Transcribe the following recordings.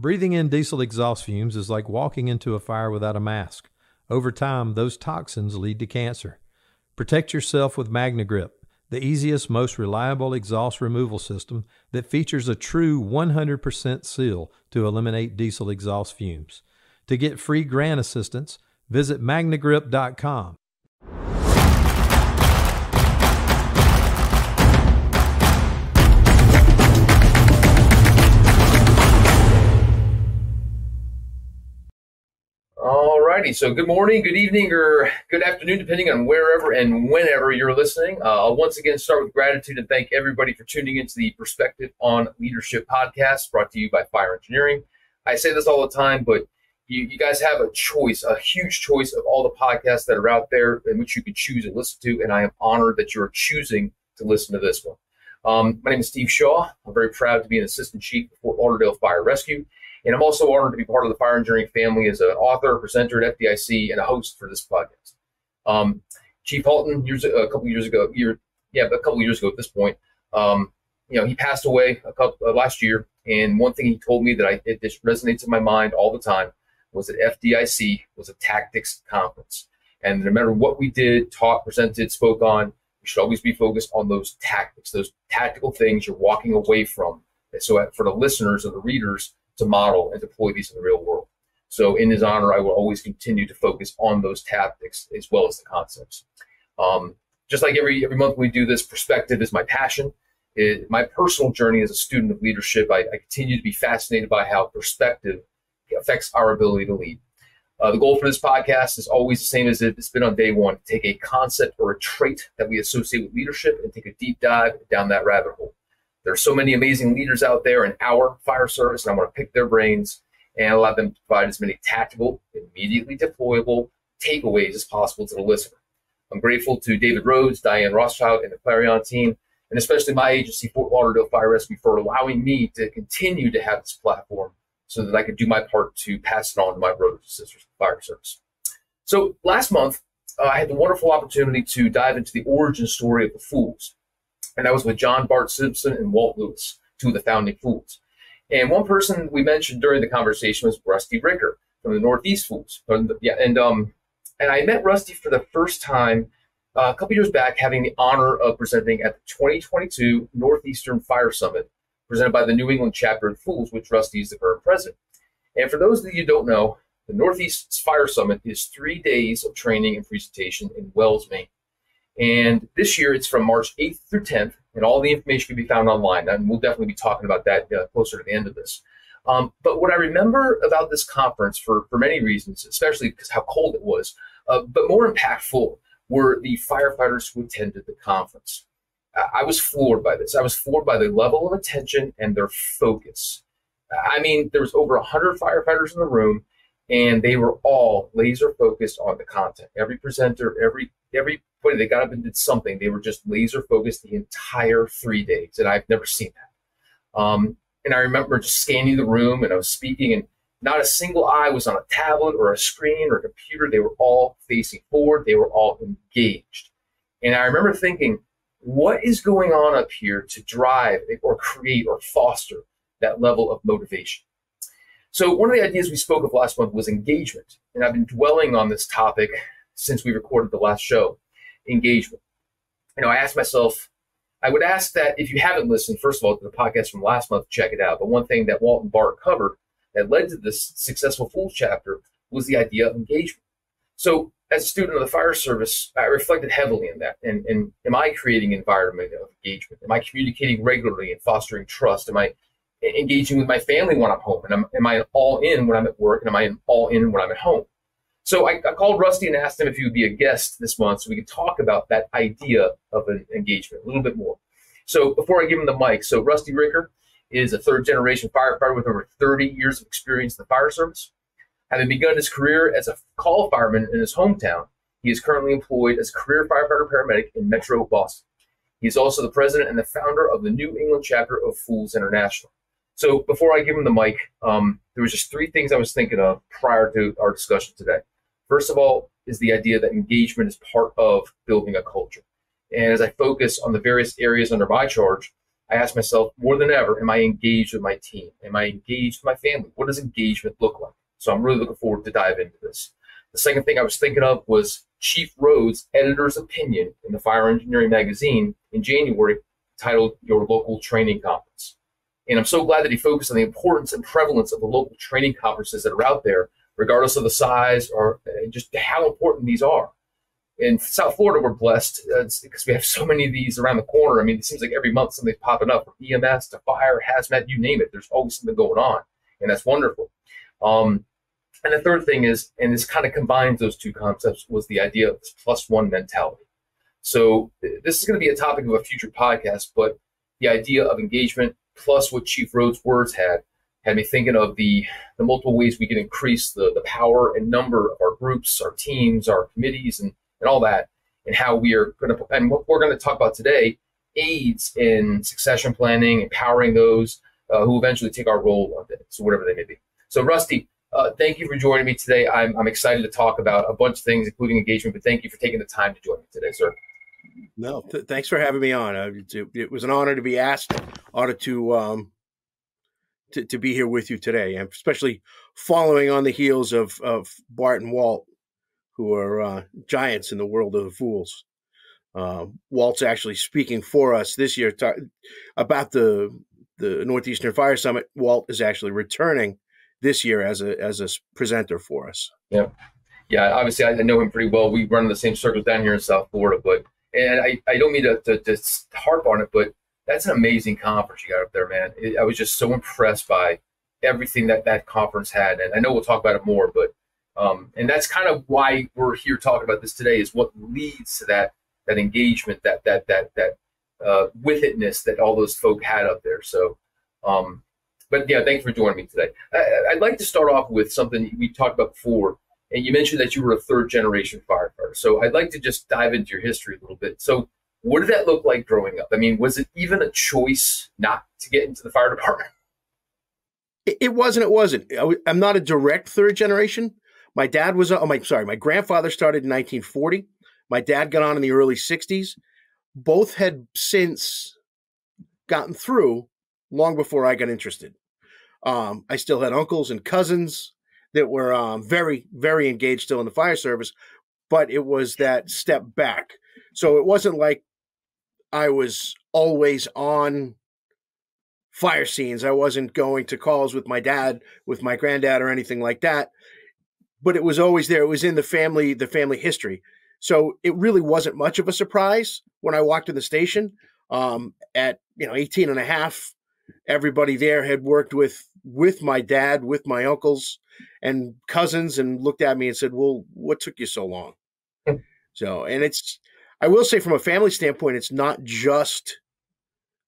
Breathing in diesel exhaust fumes is like walking into a fire without a mask. Over time, those toxins lead to cancer. Protect yourself with MagneGrip, the easiest, most reliable exhaust removal system that features a true 100% seal to eliminate diesel exhaust fumes. To get free grant assistance, visit magnegrip.com. Alrighty, so good morning, good evening, or good afternoon, depending on wherever and whenever you're listening. Uh, I'll once again start with gratitude and thank everybody for tuning into the Perspective on Leadership podcast brought to you by Fire Engineering. I say this all the time, but you, you guys have a choice, a huge choice of all the podcasts that are out there in which you can choose and listen to, and I am honored that you're choosing to listen to this one. Um, my name is Steve Shaw. I'm very proud to be an assistant chief for Lauderdale Fire Rescue. And I'm also honored to be part of the fire engineering family as an author, presenter at FDIC, and a host for this podcast. Um, Chief Halton, years a couple years ago, year yeah, a couple years ago at this point, um, you know, he passed away a couple uh, last year. And one thing he told me that I it just resonates in my mind all the time was that FDIC was a tactics conference, and no matter what we did, taught, presented, spoke on, we should always be focused on those tactics, those tactical things you're walking away from. So for the listeners or the readers, to model and deploy these in the real world. So, in his honor, I will always continue to focus on those tactics as well as the concepts. Um, just like every every month we do this, perspective is my passion. It, my personal journey as a student of leadership, I, I, continue to be fascinated by how perspective affects our ability to lead. Uh, the goal for this podcast is always the same as it's been on day one: take a concept or a trait that we associate with leadership and take a deep dive down that rabbit hole. There are so many amazing leaders out there in our fire service, and I want to pick their brains and allow them to provide as many tactical, immediately deployable takeaways as possible to the listener. I'm grateful to David Rhodes, Diane Rothschild, and the Clarion team, and especially my agency, Fort Lauderdale Fire Rescue, for allowing me to continue to have this platform so that I could do my part to pass it on to my brothers and sisters in fire service. So last month, uh, I had the wonderful opportunity to dive into the origin story of the Fools and that was with John Bart Simpson and Walt Lewis, two of the founding fools. And one person we mentioned during the conversation was Rusty Ricker from the Northeast Fools. Yeah, and um, and I met Rusty for the first time uh, a couple years back, having the honor of presenting at the 2022 Northeastern Fire Summit, presented by the New England chapter of Fools, which Rusty is the current president. And for those of you who don't know, the Northeast Fire Summit is three days of training and presentation in Wells, Maine. And this year it's from March 8th through 10th, and all the information can be found online. And we'll definitely be talking about that uh, closer to the end of this. Um, but what I remember about this conference, for, for many reasons, especially because how cold it was, uh, but more impactful were the firefighters who attended the conference. I was floored by this. I was floored by the level of attention and their focus. I mean, there was over 100 firefighters in the room, and they were all laser focused on the content. Every presenter, every every point they got up and did something. They were just laser focused the entire three days, and I've never seen that. Um, and I remember just scanning the room, and I was speaking, and not a single eye was on a tablet or a screen or a computer. They were all facing forward. They were all engaged. And I remember thinking, what is going on up here to drive or create or foster that level of motivation? So one of the ideas we spoke of last month was engagement. And I've been dwelling on this topic since we recorded the last show, engagement. You know, I asked myself, I would ask that if you haven't listened, first of all, to the podcast from last month, check it out. But one thing that Walton Bart covered that led to this successful Fools chapter was the idea of engagement. So as a student of the fire service, I reflected heavily in that. And, and am I creating an environment of engagement? Am I communicating regularly and fostering trust? Am I engaging with my family when I'm home? And I'm, am I all in when I'm at work? And am I all in when I'm at home? So I, I, called Rusty and asked him if he would be a guest this month so we could talk about that idea of an engagement a little bit more. So before I give him the mic, so Rusty Ricker is a third generation firefighter with over 30 years of experience in the fire service. Having begun his career as a call fireman in his hometown, he is currently employed as a career firefighter paramedic in Metro Boston. He is also the president and the founder of the New England chapter of Fools International. So before I give him the mic, um, there was just three things I was thinking of prior to our discussion today. First of all, is the idea that engagement is part of building a culture. And as I focus on the various areas under my charge, I ask myself more than ever, am I engaged with my team? Am I engaged with my family? What does engagement look like? So I'm really looking forward to dive into this. The second thing I was thinking of was Chief Rhodes' editor's opinion in the Fire Engineering magazine in January titled Your Local Training Conference. And I'm so glad that he focused on the importance and prevalence of the local training conferences that are out there, regardless of the size or uh, just how important these are. In South Florida, we're blessed uh, because we have so many of these around the corner. I mean, it seems like every month something's popping up from EMS to fire, hazmat, you name it. There's always something going on, and that's wonderful. Um, and the third thing is, and this kind of combines those two concepts, was the idea of this plus one mentality. So this is going to be a topic of a future podcast, but the idea of engagement plus what Chief Rhodes' words had had me thinking of the the multiple ways we can increase the the power and number of our groups, our teams, our committees, and and all that, and how we are going to and what we're going to talk about today aids in succession planning, empowering those uh, who eventually take our role one day, so whatever they may be. So Rusty, uh, thank you for joining me today. I'm, I'm excited to talk about a bunch of things, including engagement, but thank you for taking the time to join me today, sir. No, th- thanks for having me on. Uh, it, it, was an honor to be asked, honor to, um, to to be here with you today, and especially following on the heels of of Bart and Walt, who are uh, giants in the world of the fools. Uh, Walt's actually speaking for us this year about the the Northeastern Fire Summit. Walt is actually returning this year as a as a presenter for us. Yeah, yeah. Obviously, I know him pretty well. We run in the same circles down here in South Florida, but and I, I don't mean to, to, to harp on it, but that's an amazing conference you got up there, man. It, I was just so impressed by everything that that conference had, and I know we'll talk about it more, but um, and that's kind of why we're here talking about this today is what leads to that that engagement, that that that that uh, with itness that all those folk had up there. So um, but yeah, thanks for joining me today. I, would like to start off with something we talked about before, and you mentioned that you were a third generation firefighter. So I'd like to just dive into your history a little bit. So what did that look like growing up? I mean, was it even a choice not to get into the fire department? It wasn't. It wasn't. I'm not a direct third generation. My dad was. Oh, my sorry. My grandfather started in 1940. My dad got on in the early 60s. Both had since gotten through long before I got interested. Um, I still had uncles and cousins that were um, very, very engaged still in the fire service, but it was that step back. So it wasn't like I was always on fire scenes. I wasn't going to calls with my dad, with my granddad, or anything like that. But it was always there. It was in the family, the family history. So it really wasn't much of a surprise when I walked in the station um, at you know 18 and a half everybody there had worked with with my dad, with my uncles and cousins, and looked at me and said, "Well, what took you so long?" So, and it's I will say from a family standpoint, it's not just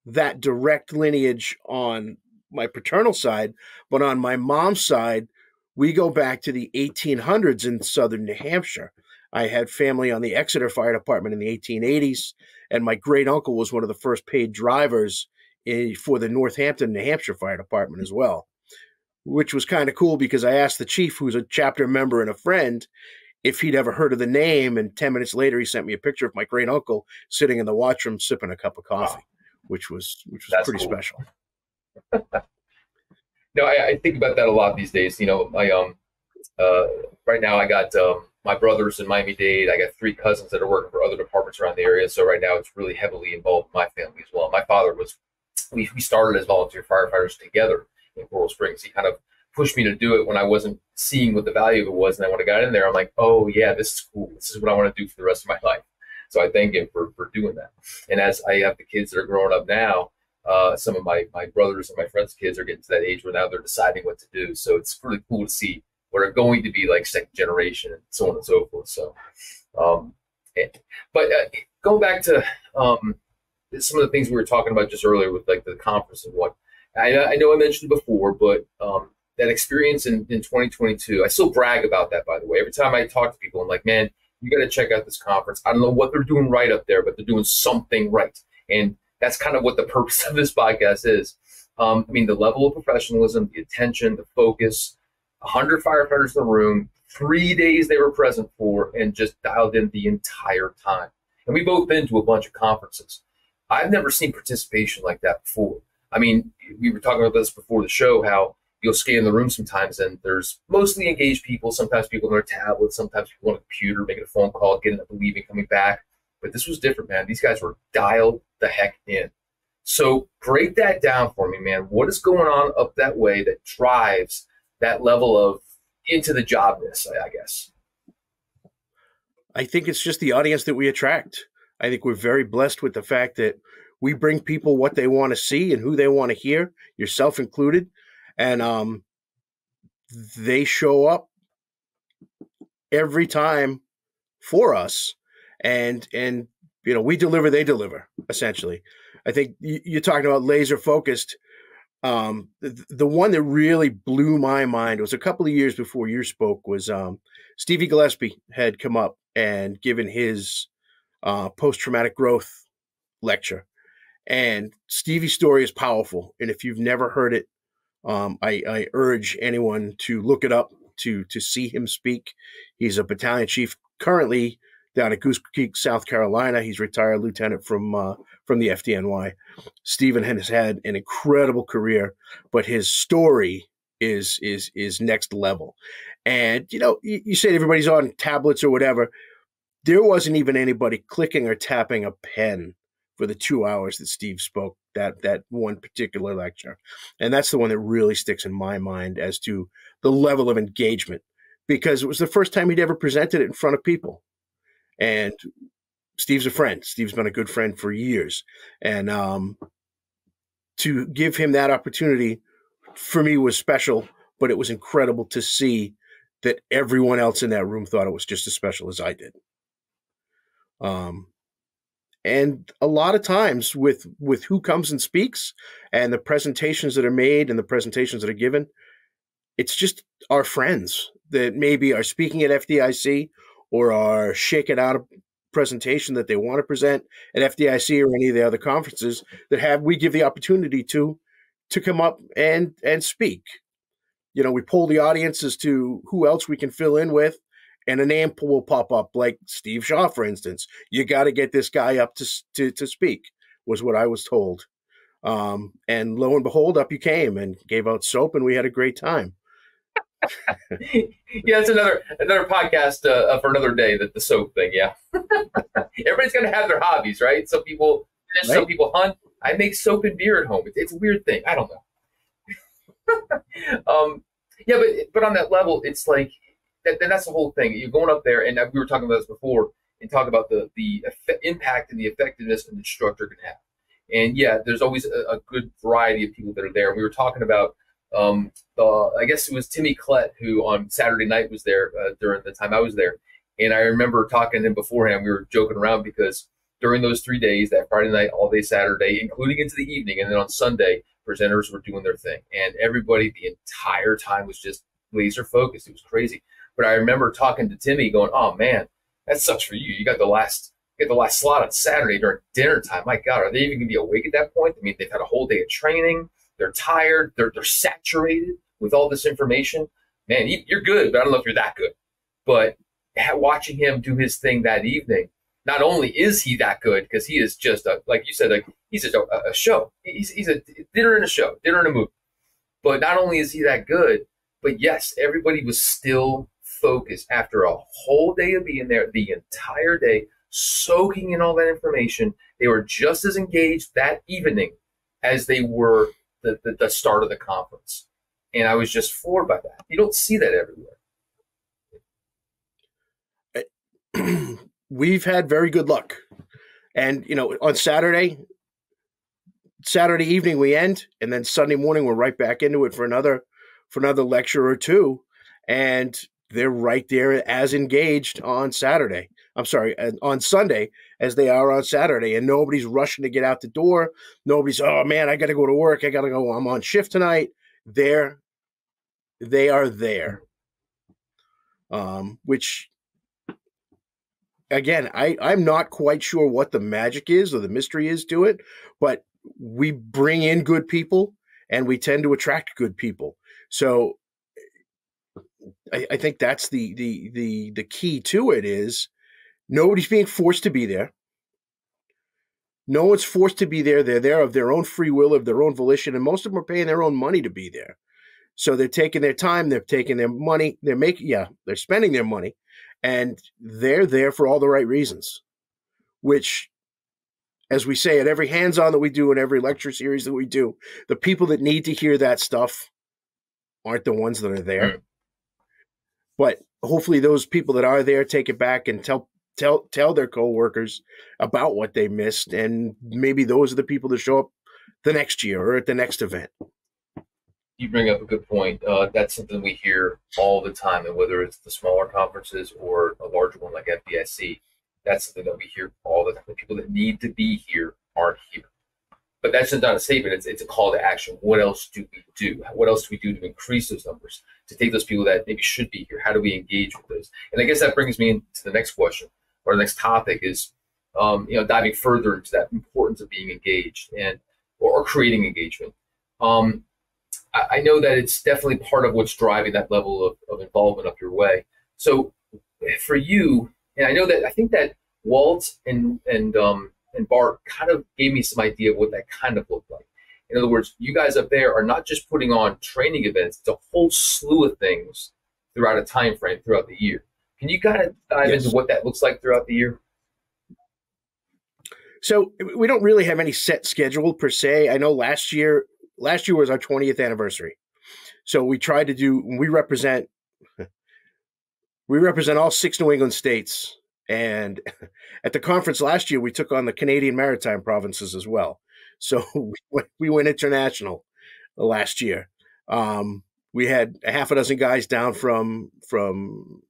that direct lineage on my paternal side, but on my mom's side, we go back to the 1800s in southern New Hampshire. I had family on the Exeter Fire Department in the 1880s, and my great uncle was one of the first paid drivers for the Northampton, New Hampshire Fire Department as well, which was kind of cool because I asked the chief, who's a chapter member and a friend, if he'd ever heard of the name. And 10 minutes later, he sent me a picture of my great uncle sitting in the watchroom sipping a cup of coffee, wow. which was, which was That's pretty cool. special. no, I, I, think about that a lot these days. You know, I, um, uh, right now I got, um, my brothers in Miami Dade. I got three cousins that are working for other departments around the area. So right now it's really heavily involved in my family as well. My father was we, we started as volunteer firefighters together in Coral Springs. He kind of pushed me to do it when I wasn't seeing what the value of it was. And then when I got in there, I'm like, oh, yeah, this is cool. This is what I want to do for the rest of my life. So I thank him for, for doing that. And as I have the kids that are growing up now, uh, some of my, my brothers and my friends' kids are getting to that age where now they're deciding what to do. So it's really cool to see what are going to be like second generation and so on and so forth. So, um, but uh, going back to um, some of the things we were talking about just earlier with like the conference and what I, I know I mentioned before, but um, that experience in, in 2022, I still brag about that, by the way. Every time I talk to people, I'm like, man, you got to check out this conference. I don't know what they're doing right up there, but they're doing something right. And that's kind of what the purpose of this podcast is. Um, I mean, the level of professionalism, the attention, the focus, 100 firefighters in the room, three days they were present for, and just dialed in the entire time. And we both been to a bunch of conferences. I've never seen participation like that before. I mean, we were talking about this before the show, how you'll scan the room sometimes and there's mostly engaged people, sometimes people on their tablets, sometimes people on a computer, making a phone call, getting up and leaving, coming back. But this was different, man. These guys were dialed the heck in. So break that down for me, man. What is going on up that way that drives that level of into the jobness, I guess? I think it's just the audience that we attract. I think we're very blessed with the fact that we bring people what they want to see and who they want to hear, yourself included, and um, they show up every time for us, and and you know we deliver, they deliver essentially. I think you're talking about laser focused. Um, the, one that really blew my mind was a couple of years before you spoke was um, Stevie Gillespie had come up and given his uh, post traumatic growth lecture, and Stevie's story is powerful. And if you've never heard it, um, I, I, urge anyone to look it up to to see him speak. He's a battalion chief currently down at Goose Creek, South Carolina. He's retired lieutenant from uh, from the FDNY. Stephen has had an incredible career, but his story is is is next level. And you know, you, you said everybody's on tablets or whatever. There wasn't even anybody clicking or tapping a pen for the two hours that Steve spoke that that one particular lecture, and that's the one that really sticks in my mind as to the level of engagement because it was the first time he'd ever presented it in front of people, and Steve's a friend. Steve's been a good friend for years, and um, to give him that opportunity for me was special. But it was incredible to see that everyone else in that room thought it was just as special as I did. Um, and a lot of times with with who comes and speaks and the presentations that are made and the presentations that are given it's just our friends that maybe are speaking at FDIC or are shaking out a presentation that they want to present at FDIC or any of the other conferences that have we give the opportunity to to come up and and speak. You know we pull the audience as to who else we can fill in with and a name will pop up like Steve Shaw, for instance. You got to get this guy up to, to, to speak, was what I was told. Um, and lo and behold, up you came and gave out soap, and we had a great time. yeah, it's another another podcast uh, uh, for another day. That the soap thing, yeah. Everybody's gonna have their hobbies, right? Some people fish, right? some people hunt. I make soap and beer at home. It's, it's a weird thing. I don't know. um, yeah, but but on that level, it's like that, that's the whole thing. You're going up there, and we were talking about this before, and talk about the the effect, impact and the effectiveness an instructor can have. And yeah, there's always a, a, good variety of people that are there. And we were talking about, um, the, I guess it was Timmy Klett who on Saturday night was there uh, during the time I was there. And I remember talking to him beforehand. We were joking around because during those three days, that Friday night, all day Saturday, including into the evening, and then on Sunday, presenters were doing their thing, and everybody the entire time was just laser focused. It was crazy. But I remember talking to Timmy, going, "Oh man, that sucks for you. You got the last get the last slot on Saturday during dinner time. My God, are they even gonna be awake at that point? I mean, they've had a whole day of training. They're tired. They're they're saturated with all this information. Man, you're good, but I don't know if you're that good. But watching him do his thing that evening, not only is he that good because he is just a like you said, like he's just a, a show. He's he's a dinner in a show, dinner in a movie. But not only is he that good, but yes, everybody was still focus after a whole day of being there, the entire day, soaking in all that information. They were just as engaged that evening as they were the, the, the start of the conference. And I was just floored by that. You don't see that everywhere. We've had very good luck. And, you know, on Saturday, Saturday evening we end, and then Sunday morning we're right back into it for another for another lecture or two. And they're right there as engaged on Saturday. I'm sorry, on Sunday as they are on Saturday, and nobody's rushing to get out the door. Nobody's, oh man, I got to go to work. I got to go. I'm on shift tonight. They're, they are there. Um, which, again, I I'm not quite sure what the magic is or the mystery is to it, but we bring in good people and we tend to attract good people. So I, I think that's the the the the key to it is nobody's being forced to be there. No one's forced to be there. They're there of their own free will, of their own volition, and most of them are paying their own money to be there. So they're taking their time, they're taking their money, they're making yeah, they're spending their money, and they're there for all the right reasons. Which, as we say at every hands-on that we do in every lecture series that we do, the people that need to hear that stuff aren't the ones that are there. But hopefully those people that are there take it back and tell tell tell their coworkers about what they missed and maybe those are the people that show up the next year or at the next event. You bring up a good point. Uh, that's something we hear all the time and whether it's the smaller conferences or a larger one like fdic that's something that we hear all the time. The people that need to be here aren't here but that's not a statement. It's, it's a call to action. What else do we do? What else do we do to increase those numbers? To take those people that maybe should be here? How do we engage with those? And I guess that brings me into the next question or the next topic is, um, you know, diving further into that importance of being engaged and or, or creating engagement. Um, I, I, know that it's definitely part of what's driving that level of, of involvement up your way. So for you, and I know that I think that Walt and and um, and Bart kind of gave me some idea of what that kind of looked like. In other words, you guys up there are not just putting on training events; it's a whole slew of things throughout a time frame throughout the year. Can you kind of dive yes. into what that looks like throughout the year? So we don't really have any set schedule per se. I know last year, last year was our 20th anniversary. So we tried to do, we represent, we represent all six New England states and at the conference last year, we took on the Canadian Maritime provinces as well. So we went international last year. Um, we had a half a dozen guys down from from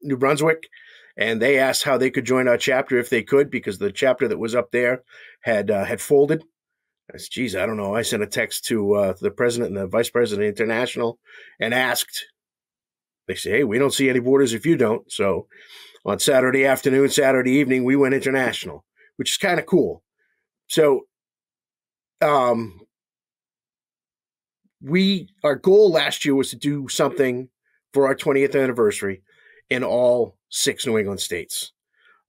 New Brunswick, and they asked how they could join our chapter if they could, because the chapter that was up there had uh, had folded. I said, geez, I don't know. I sent a text to uh, the president and the vice president international and asked they say, hey, we don't see any borders if you don't. So on Saturday afternoon, Saturday evening, we went international, which is kind of cool. So, um, we our goal last year was to do something for our 20th anniversary in all six New England states.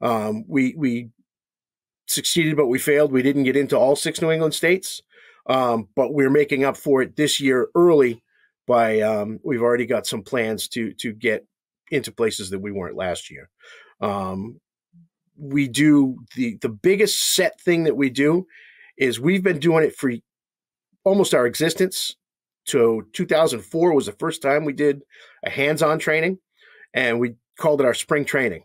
Um, we we succeeded, but we failed. We didn't get into all six New England states, um, but we're making up for it this year early by um, we've already got some plans to to get into places that we weren't last year. Um, we do the the biggest set thing that we do is we've been doing it for almost our existence. So 2004 was the first time we did a hands-on training, and we called it our spring training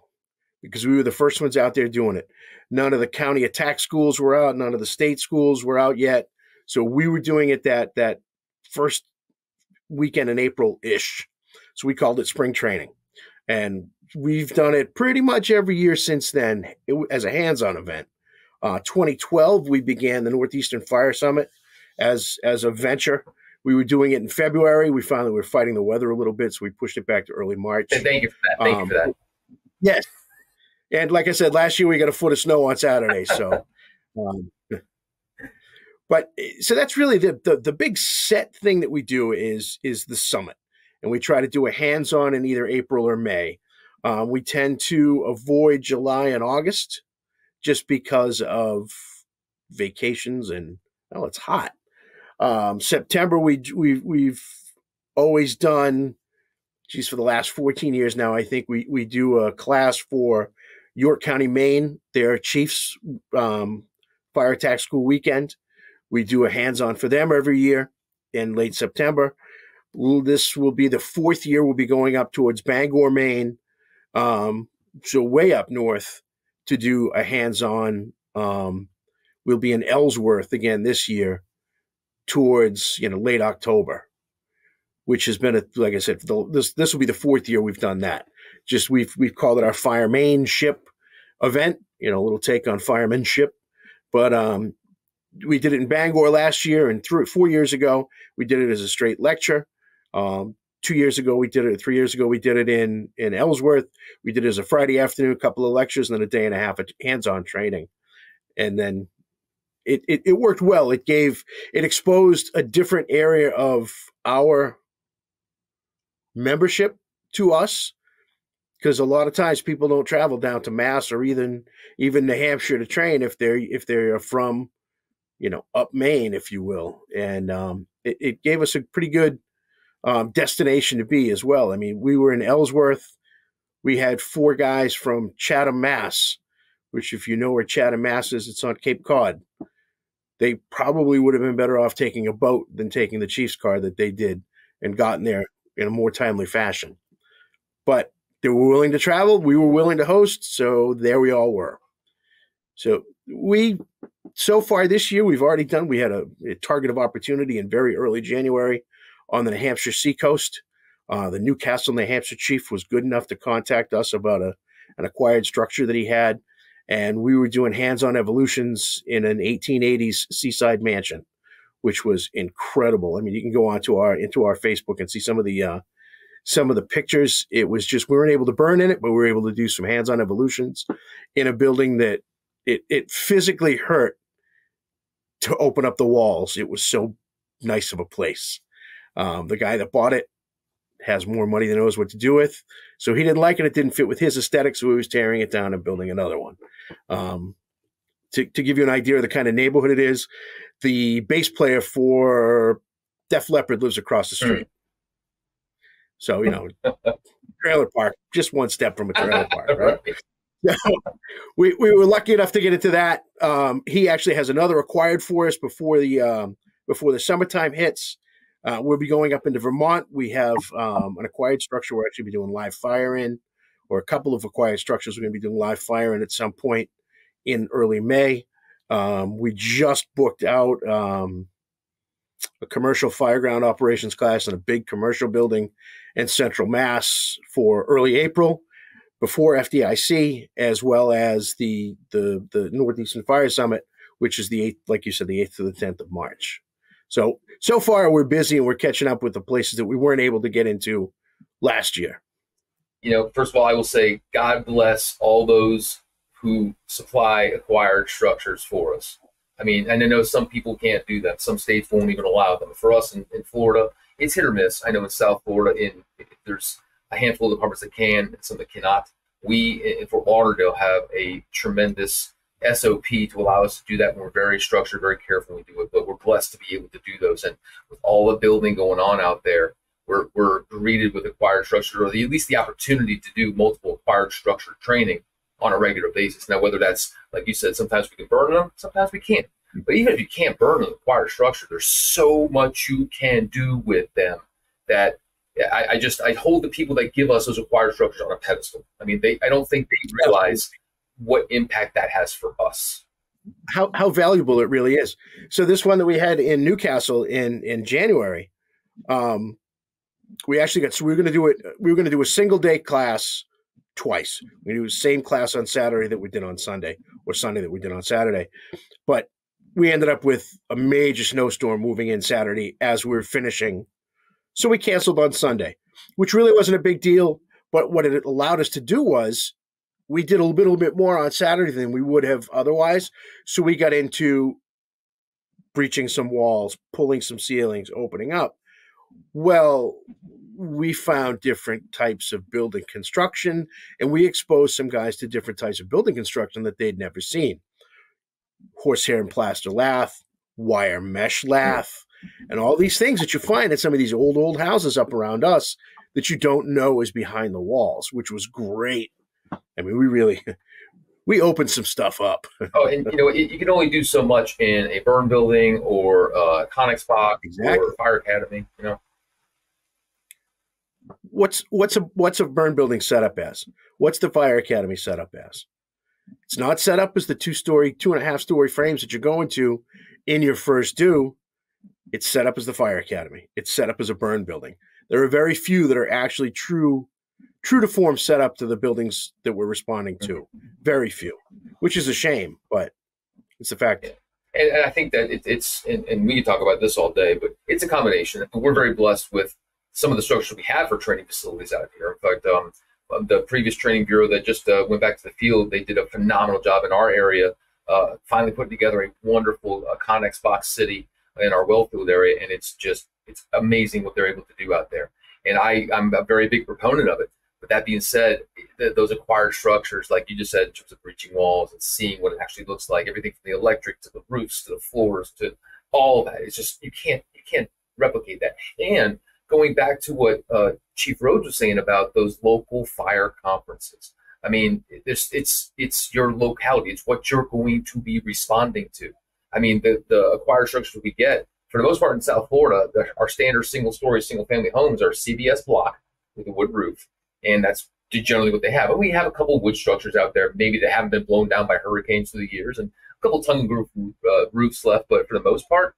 because we were the first ones out there doing it. None of the county attack schools were out, none of the state schools were out yet. So we were doing it that that first weekend in April ish. So we called it spring training. And we've done it pretty much every year since then as a hands on event. Uh, 2012, we began the Northeastern Fire Summit as, as a venture. We were doing it in February. We found that we were fighting the weather a little bit, so we pushed it back to early March. And thank you for that. Thank um, you for that. Yes. And like I said, last year we got a foot of snow on Saturday. So um, but eh, so that's really the, the, the big set thing that we do is is the summit, and we try to do a hands on in either April or May. Um, we tend to avoid July and August just because of vacations and oh, it's hot. Um, September we we we've always done. Geez, for the last 14 years now, I think we we do a class for York County, Maine, their Chiefs um, Fire Attack School weekend. We do a hands on for them every year in late September. This will be the fourth year we'll be going up towards Bangor, Maine, um, so way up north to do a hands on. Um, we'll be in Ellsworth again this year towards you know late October, which has been a like I said the, this this will be the fourth year we've done that. Just we've we've called it our firemanship event, you know, a little take on firemanship, but um, we did it in Bangor last year, and three, four years ago we did it as a straight lecture. Um, two years ago we did it. Three years ago we did it in in Ellsworth. We did it as a Friday afternoon, a couple of lectures, and then a day and a half of hands-on training. And then it, it, it worked well. It gave it exposed a different area of our membership to us because a lot of times people don't travel down to Mass or even even New Hampshire to train if they're if they're from, you know, up Maine, if you will, and um, it, it, gave us a pretty good um, destination to be as well. I mean, we were in Ellsworth. We had four guys from Chatham, Mass, which, if you know where Chatham, Mass is, it's on Cape Cod. They probably would have been better off taking a boat than taking the Chiefs car that they did and gotten there in a more timely fashion. But they were willing to travel. We were willing to host. So there we all were. So we, so far this year, we've already done, we had a, a target of opportunity in very early January on the New Hampshire seacoast. Uh, the Newcastle, New Hampshire chief was good enough to contact us about a, an acquired structure that he had. And we were doing hands on evolutions in an 1880s seaside mansion, which was incredible. I mean, you can go onto our, into our Facebook and see some of the, uh, some of the pictures. It was just we weren't able to burn in it, but we were able to do some hands-on evolutions in a building that it it physically hurt to open up the walls. It was so nice of a place. Um, the guy that bought it has more money than knows what to do with, so he didn't like it. It didn't fit with his aesthetic, so he was tearing it down and building another one. Um, to, to give you an idea of the kind of neighborhood it is, the bass player for Def Leppard lives across the street. So, you know, trailer park, just one step from a trailer park, right? So we, we were lucky enough to get into that. Um, he actually has another acquired for us before the um, before the summertime hits. Uh, we'll be going up into Vermont. We have um, an acquired structure we're actually be doing live fire in, or a couple of acquired structures we're going to be doing live fire in at some point in early May. Um, we just booked out um, a commercial fireground operations class in a big commercial building in Central Mass for early April before FDIC, as well as the the the Northeastern Fire Summit, which is the eighth, like you said, the eighth to the tenth of March. So so far we're busy and we're catching up with the places that we weren't able to get into last year. You know, first of all, I will say God bless all those who supply acquired structures for us. I mean, and I know some people can't do that. Some states won't even allow them. For us in, in Florida, it's hit or miss. I know in South Florida, in there's a handful of departments that can, and some that cannot. We in Fort Lauderdale have a tremendous SOP to allow us to do that. And we're very structured, very careful when we do it. But we're blessed to be able to do those. And with all the building going on out there, we're, we're greeted with acquired structure, or the, at least the opportunity to do multiple acquired structure training on a regular basis. Now, whether that's like you said, sometimes we can burn them, sometimes we can't. But even if you can't burn an acquired structure, there's so much you can do with them that I, I, just I hold the people that give us those acquired structures on a pedestal. I mean, they I don't think they realize what impact that has for us. How how valuable it really is. So this one that we had in Newcastle in in January, um, we actually got so we are going to do it. We were going to do a single day class twice. We do the same class on Saturday that we did on Sunday, or Sunday that we did on Saturday. But we ended up with a major snowstorm moving in Saturday as we're finishing. So we canceled on Sunday, which really wasn't a big deal. But what it allowed us to do was we did a little bit more on Saturday than we would have otherwise. So we got into breaching some walls, pulling some ceilings, opening up. Well, we found different types of building construction and we exposed some guys to different types of building construction that they'd never seen horsehair and plaster lath, wire mesh lath, and all these things that you find at some of these old, old houses up around us that you don't know is behind the walls, which was great. I mean, we really. We opened some stuff up. oh, and you know, you can only do so much in a burn building or a Connex box exactly. or fire academy. You know, what's what's a what's a burn building set up as? What's the fire academy set up as? It's not set up as the two story, two and a half story frames that you're going to in your first due. It's set up as the fire academy. It's set up as a burn building. There are very few that are actually true, true to form set up to the buildings that we're responding to. Very few, which is a shame, but it's a fact. And, and I think that it, it's, and, and we can talk about this all day, but it's a combination. We're very blessed with some of the structures we have for training facilities out here. In fact, um, the previous training bureau that just uh, went back to the field, they did a phenomenal job in our area, uh, finally putting together a wonderful uh, Connex box city in our Wellfield area, and it's just it's amazing what they're able to do out there. And I I'm a very big proponent of it. But that being said, th- those acquired structures, like you just said, in terms of breaching walls and seeing what it actually looks like, everything from the electric to the roofs to the floors to all that, it's just you can't you can't replicate that. And going back to what uh, Chief Rhodes was saying about those local fire conferences. I mean, it's it's your locality. It's what you're going to be responding to. I mean, the the acquired structures we get for the most part in South Florida, the, our standard single story, single family homes are CBS block with a wood roof, and that's generally what they have. But we have a couple of wood structures out there, maybe that haven't been blown down by hurricanes through the years, and a couple tongue roof uh, roofs left. But for the most part,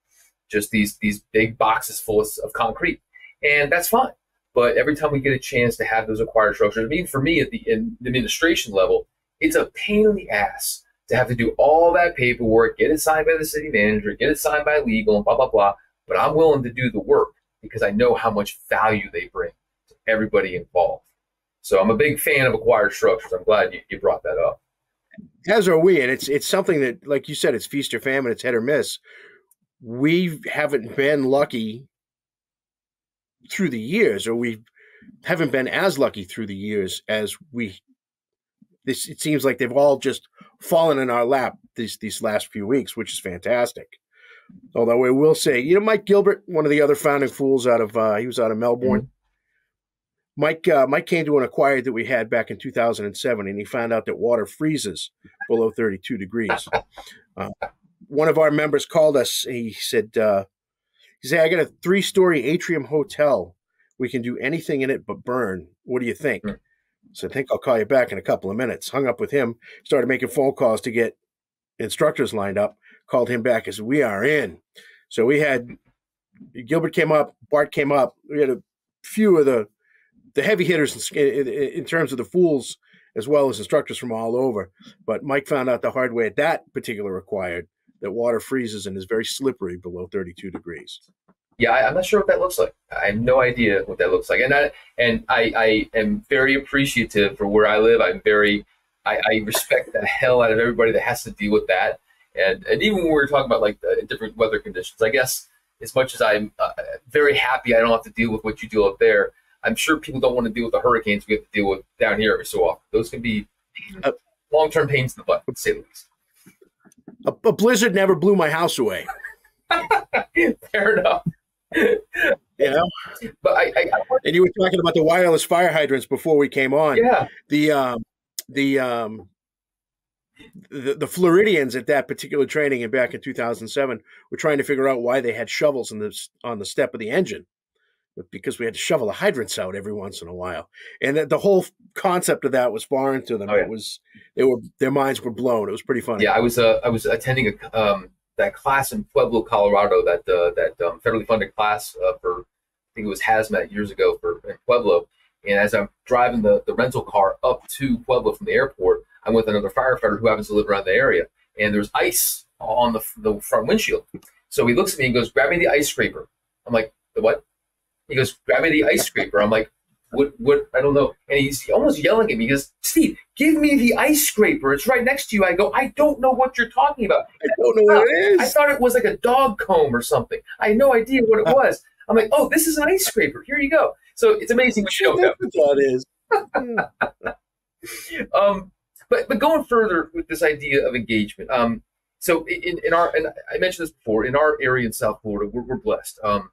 just these these big boxes full of, of concrete, and that's fine. But every time we get a chance to have those acquired structures, I mean, for me at the, the administration level, it's a pain in the ass to have to do all that paperwork, get it signed by the city manager, get it signed by legal, and blah, blah, blah. But I'm willing to do the work because I know how much value they bring to everybody involved. So I'm a big fan of acquired structures. I'm glad you, you brought that up. As are we. And it's it's something that, like you said, it's feast or famine, it's hit or miss. We haven't been lucky through the years, or we haven't been as lucky through the years as we this it seems like they've all just fallen in our lap these these last few weeks, which is fantastic. Although I will say, you know, Mike Gilbert, one of the other founding fools out of uh, he was out of Melbourne. Mm-hmm. Mike uh, Mike came to an acquired that we had back in 2007, and he found out that water freezes below 32 degrees. Uh, one of our members called us. He said, uh, "He said I got a three story atrium hotel. We can do anything in it but burn. What do you think?" Mm-hmm. So I think I'll call you back in a couple of minutes. Hung up with him, started making phone calls to get instructors lined up. Called him back said, We are in. So we had Gilbert came up, Bart came up. We had a few of the the heavy hitters in, in, terms of the fools as well as instructors from all over. But Mike found out the hard way at that particular required that water freezes and is very slippery below 32 degrees. Yeah, I, am not sure what that looks like. I have no idea what that looks like, and I and I, I am very appreciative for where I live. I'm very, I, I respect the hell out of everybody that has to deal with that. And and even when we are talking about like the different weather conditions, I guess as much as I'm uh, very happy I don't have to deal with what you deal up there, I'm sure people don't want to deal with the hurricanes we have to deal with down here every so often. Those can be long term pains in the butt, to say the least. A, a blizzard never blew my house away. Fair enough. You know, but I, I, I, and you were talking about the wireless fire hydrants before we came on. Yeah. The um, the um, the, the Floridians at that particular training and back in 2007 were trying to figure out why they had shovels in the, on the step of the engine because we had to shovel the hydrants out every once in a while. And the whole concept of that was foreign to them. Oh, yeah. It was, they were, their minds were blown. It was pretty funny. Yeah. I was, uh, I was attending a, um, that class in Pueblo, Colorado, that, uh, that, um, federally funded class, uh, for, I think it was hazmat years ago for in Pueblo. And as I'm driving the, the rental car up to Pueblo from the airport, I'm with another firefighter who happens to live around the area, and there's ice on the, the front windshield. So he looks at me and goes, "Grab me the ice scraper." I'm like, "The what?" He goes, "Grab me the ice scraper." I'm like, "What? What? I don't know." And he's almost yelling at me. He goes, "Steve, give me the ice scraper. It's right next to you." I go, "I don't know what you're talking about. I don't know what it is. I thought it was like a dog comb or something. I had no idea what it was." I'm like, "Oh, this is an ice scraper. Here you go." So it's amazing what you don't know. That is. um, but but going further with this idea of engagement, um, so in, in our and I mentioned this before in our area in South Florida, we're, we're blessed. Um,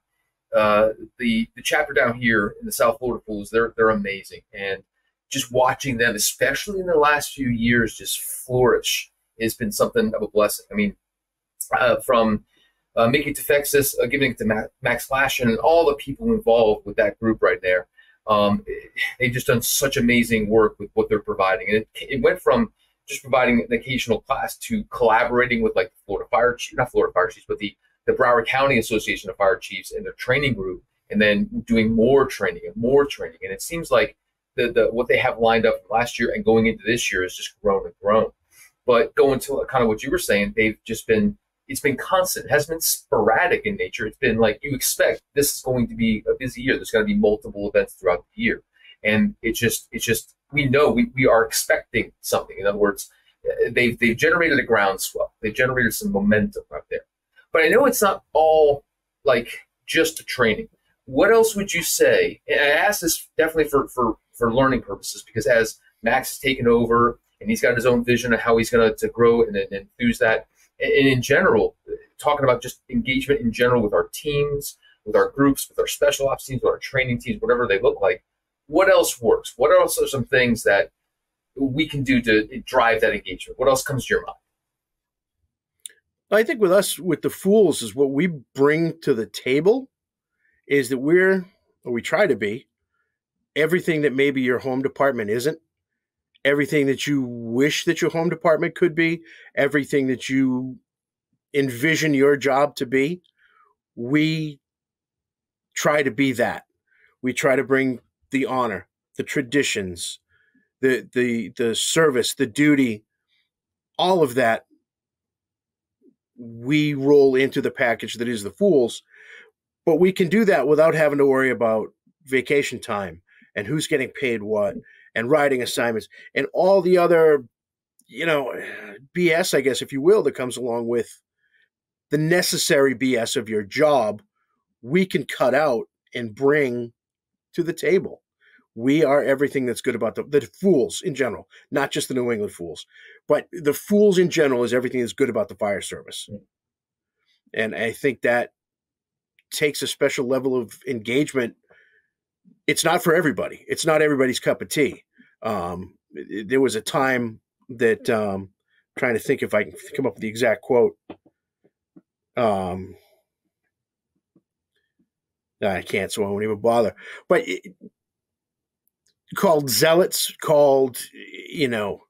uh, the the chapter down here in the South Florida Fools, they're they're amazing, and just watching them, especially in the last few years, just flourish has been something of a blessing. I mean, uh, from uh, Mickey Tefexis, uh, giving it to Max Flashen and all the people involved with that group right there um, they've just done such amazing work with what they're providing. And it, it went from just providing an occasional class to collaborating with like the Florida Fire Chief, not Florida Fire Chiefs, but the, the Broward County Association of Fire Chiefs and their training group, and then doing more training and more training. And it seems like the, the what they have lined up last year and going into this year has just grown and grown. But going to kind of what you were saying, they've just been it's been constant. It hasn't been sporadic in nature. It's been like you expect this is going to be a busy year. There's going to be multiple events throughout the year. And it's just, it's just, we know we, we are expecting something. In other words, eh, they've, they've generated a groundswell. They've generated some momentum out there. But I know it's not all like just training. What else would you say? And I ask this definitely for, for, for learning purposes because as Max has taken over and he's got his own vision of how he's going to grow and, enthuse that. And in general, talking about just engagement in general with our teams, with our groups, with our special ops teams, with our training teams, whatever they look like. What else works? What else are some things that we can do to drive that engagement? What else comes to your mind? I think with us, with the fools, is what we bring to the table is that we're, or we try to be, everything that maybe your home department isn't, everything that you wish that your home department could be, everything that you envision your job to be. We try to be that. We try to bring the honor, the traditions, the the the service, the duty, all of that we roll into the package that is the fools. But we can do that without having to worry about vacation time and who's getting paid what and writing assignments and all the other, you know, BS, I guess, if you will, that comes along with the necessary BS of your job. We can cut out and bring to the table. We are everything that's good about the, the fools in general, not just the New England fools, but the fools in general is everything that's good about the fire service. And I think that takes a special level of engagement. It's not for everybody. It's not everybody's cup of tea. Um, there was a time that um, trying to think if I can come up with the exact quote. Um, I can't, so I won't even bother. But it, called zealots, called you know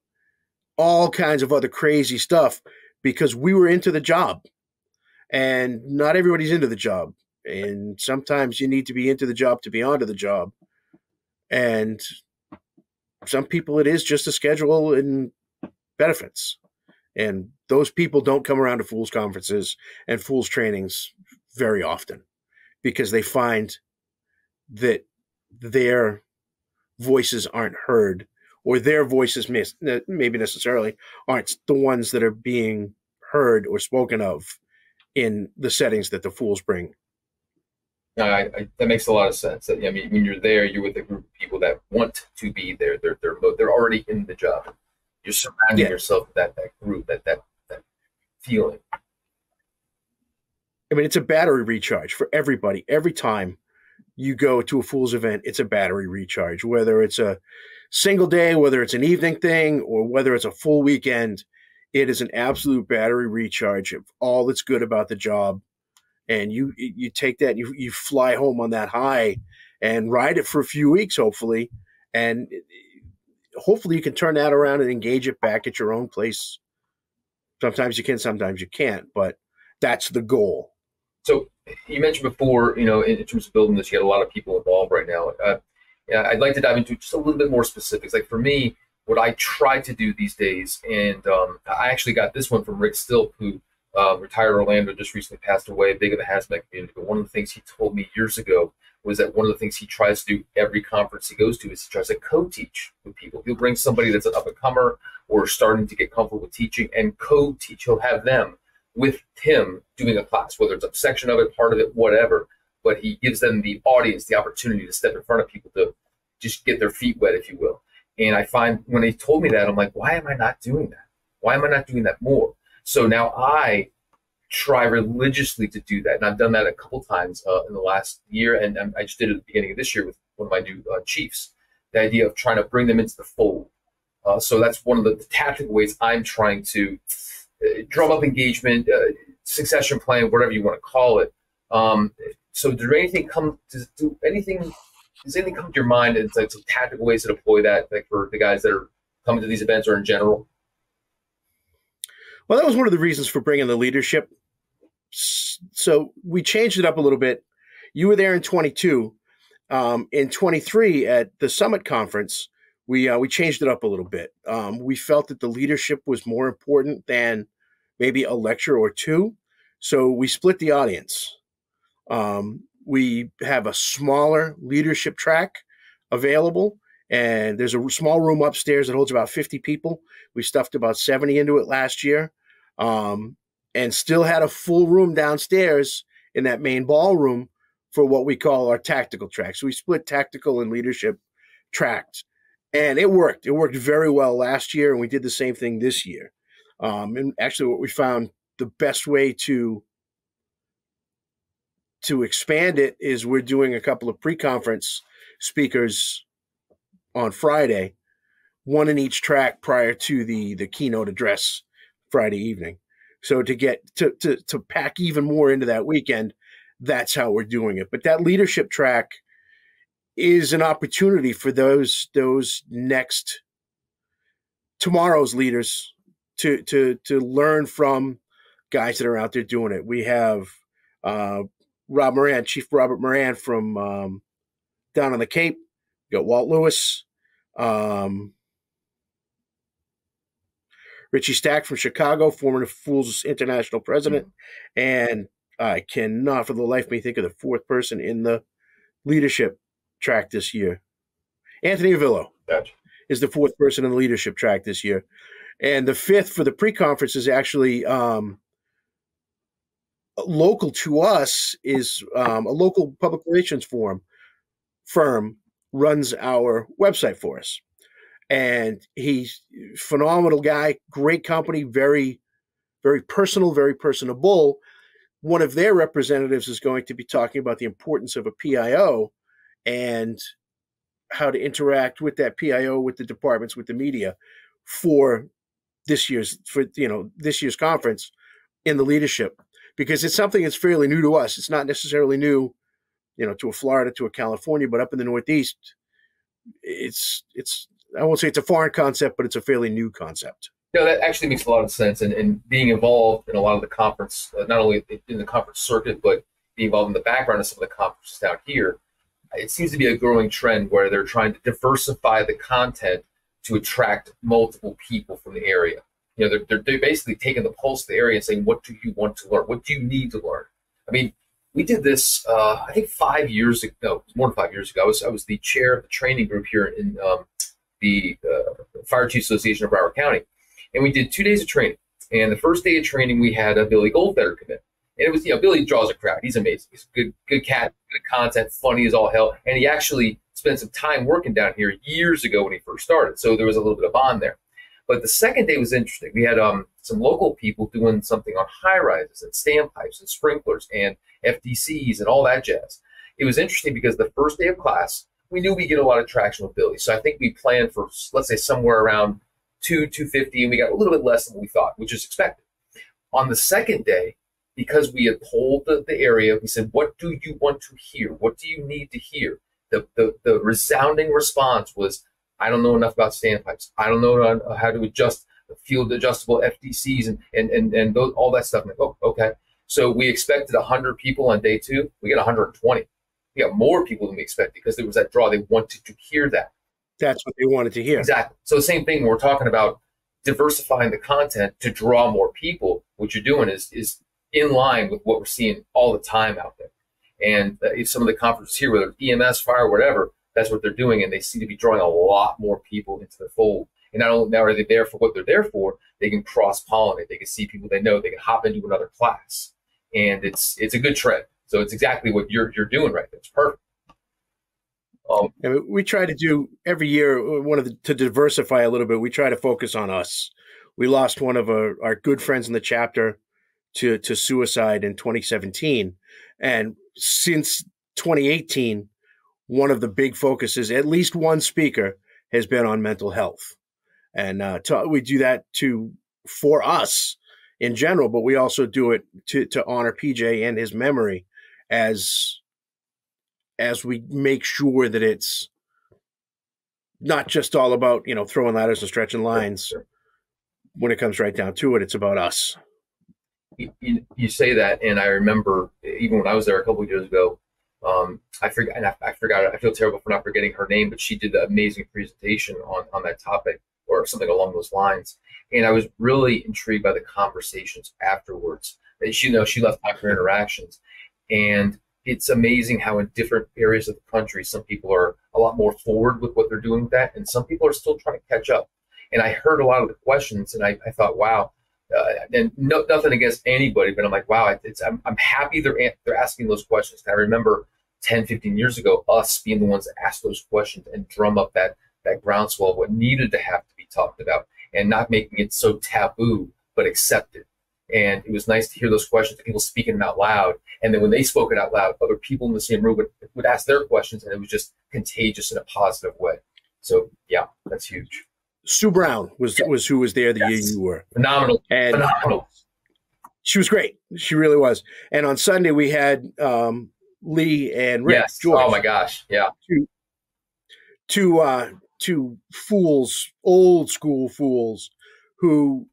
all kinds of other crazy stuff because we were into the job, and not everybody's into the job, and sometimes you need to be into the job to be onto the job, and some people it is just a schedule and benefits. And those people don't come around to fools conferences and fools trainings very often because they find that their voices aren't heard or their voices miss, maybe necessarily aren't the ones that are being heard or spoken of in the settings that the fools bring no, I, I, that makes a lot of sense. I mean, when you're there, you're with a group of people that want to be there. They're they're they're already in the job. You're surrounding yeah. yourself with that that group, that that that feeling. I mean, it's a battery recharge for everybody. Every time you go to a Fools event, it's a battery recharge. Whether it's a single day, whether it's an evening thing, or whether it's a full weekend, it is an absolute battery recharge of all that's good about the job and you you take that you you fly home on that high and ride it for a few weeks hopefully and hopefully you can turn that around and engage it back at your own place sometimes you can sometimes you can't but that's the goal so you mentioned before you know in, terms of building this you had a lot of people involved right now uh, yeah, i'd like to dive into just a little bit more specifics like for me what i try to do these days and um, i actually got this one from rick stilp who uh, retired Orlando, just recently passed away, big of the hazmat community. But one of the things he told me years ago was that one of the things he tries to do every conference he goes to is he tries to co-teach with people. He'll bring somebody that's an up and comer or starting to get comfortable with teaching and co-teach. He'll have them with him doing a class, whether it's a section of it, part of it, whatever. But he gives them the audience the opportunity to step in front of people to just get their feet wet, if you will. And I find when he told me that, I'm like, why am I not doing that? Why am I not doing that more? So now I try religiously to do that. And I've done that a couple times uh, in the last year. And I just did it at the beginning of this year with one of my new uh, chiefs. The idea of trying to bring them into the fold. Uh, so that's one of the, the, tactical ways I'm trying to drum up engagement, uh, succession plan, whatever you want to call it. Um, so, does anything come? Does do anything? Does anything come to your mind? It's like some tactical ways to deploy that, like for the guys that are coming to these events or in general. Well, that was one of the reasons for bringing the leadership. So we changed it up a little bit. You were there in 22. Um, in 23 at the summit conference, we uh, we changed it up a little bit. Um, we felt that the leadership was more important than maybe a lecture or two, so we split the audience. Um, we have a smaller leadership track available, and there's a small room upstairs that holds about 50 people. We stuffed about 70 into it last year, um, and still had a full room downstairs in that main ballroom for what we call our tactical track. So we split tactical and leadership tracks, and it worked. It worked very well last year, and we did the same thing this year. Um, and actually, what we found the best way to to expand it is we're doing a couple of pre-conference speakers on Friday, one in each track prior to the the keynote address Friday evening. So to get to to to pack even more into that weekend, that's how we're doing it. But that leadership track is an opportunity for those those next tomorrow's leaders to to to learn from guys that are out there doing it. We have uh, Rob Moran, Chief Robert Moran from um, down on the Cape. We got Walt Lewis, um, Richie Stack from Chicago, former Fools International president, and I cannot for the life of me think of the fourth person in the leadership track this year. Anthony Avillo gotcha. is the fourth person in the leadership track this year. And the fifth for the pre-conference is actually um, local to us is um, a local public relations firm firm runs our website for us. And he's phenomenal guy great company very very personal very personable. One of their representatives is going to be talking about the importance of a pio and how to interact with that pio with the departments with the media for this year's for you know this year's conference in the leadership because it's something that's fairly new to us. It's not necessarily new, you know, to a Florida, to a California, but up in the Northeast, it's it's I won't say it's a foreign concept, but it's a fairly new concept. No, that actually makes a lot of sense. And, and being involved in a lot of the conference, uh, not only in the conference circuit, but being involved in the background of some of the conferences out here, it seems to be a growing trend where they're trying to diversify the content to attract multiple people from the area. You know, they're, they're, they're basically taking the pulse of the area and saying, what do you want to learn? What do you need to learn? I mean, we did this, uh, I think five years ago, no, more than five years ago. I was, I was the chair of the training group here in um, the uh, Fire Chiefs Association of Broward County. And we did two days of training. And the first day of training, we had a Billy Goldfeder come in. And it was, you know, Billy draws a crowd. He's amazing. He's a good, good cat, good content, funny as all hell. And he actually spent some time working down here years ago when he first started. So there was a little bit of bond there. But the second day was interesting. We had um, some local people doing something on high rises and standpipes and sprinklers and FDCs and all that jazz. It was interesting because the first day of class, we knew we get a lot of traction with Billy. So I think we planned for, let's say, somewhere around two, 250, and we got a little bit less than we thought, which is expected. On the second day, because we had polled the, the area, we said, what do you want to hear? What do you need to hear? The, the, the resounding response was, I don't know enough about standpipes. I don't know how to adjust field adjustable FDCs and and and, and those, all that stuff. Like, oh, okay. So we expected 100 people on day two. We got 120. We got more people than we expected because there was that draw. They wanted to hear that. That's what they wanted to hear. Exactly. So the same thing. We're talking about diversifying the content to draw more people. What you're doing is is in line with what we're seeing all the time out there. And uh, some of the conferences here, whether it's EMS, fire, whatever, that's what they're doing, and they seem to be drawing a lot more people into the fold. And not only are they there for what they're there for, they can cross pollinate. They can see people they know. They can hop into another class, and it's it's a good trend. So it's exactly what you're you're doing right there. It's perfect. Um, we try to do every year. Uh, one of the, to diversify a little bit. We try to focus on us. We lost one of our, our good friends in the chapter to to suicide in 2017, and since 2018 one of the big focuses, at least one speaker has been on mental health. And uh, to, we do that to for us in general, but we also do it to, to honor PJ and his memory as as we make sure that it's not just all about you know throwing ladders and stretching lines. When it comes right down to it, it's about us. You, you, say that, and I remember even when I was there a couple of years ago, um, I forgot, and I, I, forgot. I feel terrible for not forgetting her name, but she did an amazing presentation on on that topic or something along those lines. And I was really intrigued by the conversations afterwards. She you know she left after interactions, and it's amazing how in different areas of the country, some people are a lot more forward with what they're doing with that, and some people are still trying to catch up. And I heard a lot of the questions, and I, I thought, wow. Uh, and no, nothing against anybody, but I'm like, wow, I'm, I'm happy they're they're asking those questions. I remember 10, 15 years ago, us being the ones that ask those questions and drum up that that groundswell of what needed to have to be talked about and not making it so taboo, but accepted. And it was nice to hear those questions, people speaking them out loud. And then when they spoke it out loud, other people in the same room would, would ask their questions, and it was just contagious in a positive way. So, yeah, that's huge. Sue Brown was was who was there the yes. year you were. Phenomenal. And Phenomenal. She was great. She really was. And on Sunday we had um, Lee and Rick yes. George. Oh my gosh. Yeah. Two, two, uh, two fools, old school fools who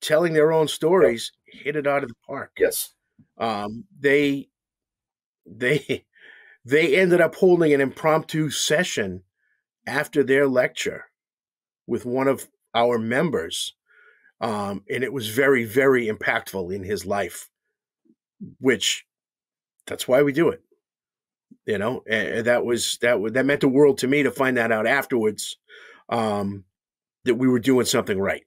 telling their own stories hit it out of the park. Yes. Um, they, they, they ended up holding an impromptu session after their lecture with one of our members. Um, and it was very, very impactful in his life, which that's why we do it. You know, and that was that that meant the world to me to find that out afterwards, um, that we were doing something right.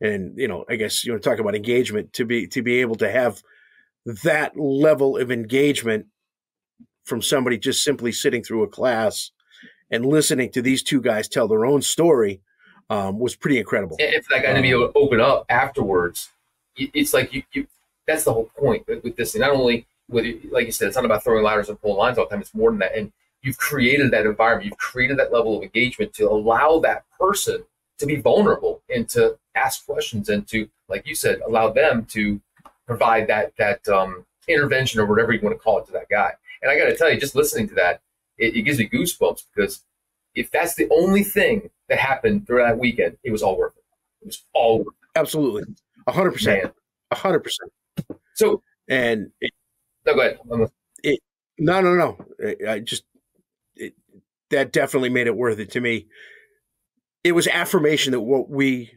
And you know, I guess you know, talk about engagement to be to be able to have that level of engagement from somebody just simply sitting through a class and listening to these two guys tell their own story um, was pretty incredible. And for that guy um, to be able to open up afterwards, it's like you, you that's the whole point with this thing. Not only with like you said, it's not about throwing ladders and pulling lines all the time. It's more than that. And you've created that environment. You've created that level of engagement to allow that person to be vulnerable and to ask questions and to, like you said, allow them to provide that that um, intervention or whatever you want to call it to that guy. And I got to tell you, just listening to that, it, it gives me goosebumps because if that's the only thing that happened through that weekend, it was all worth it. It was all worth it. Absolutely, a hundred percent, a hundred percent. So, and it, no, go ahead. It, no, no, no. I just it, that definitely made it worth it to me. It was affirmation that what we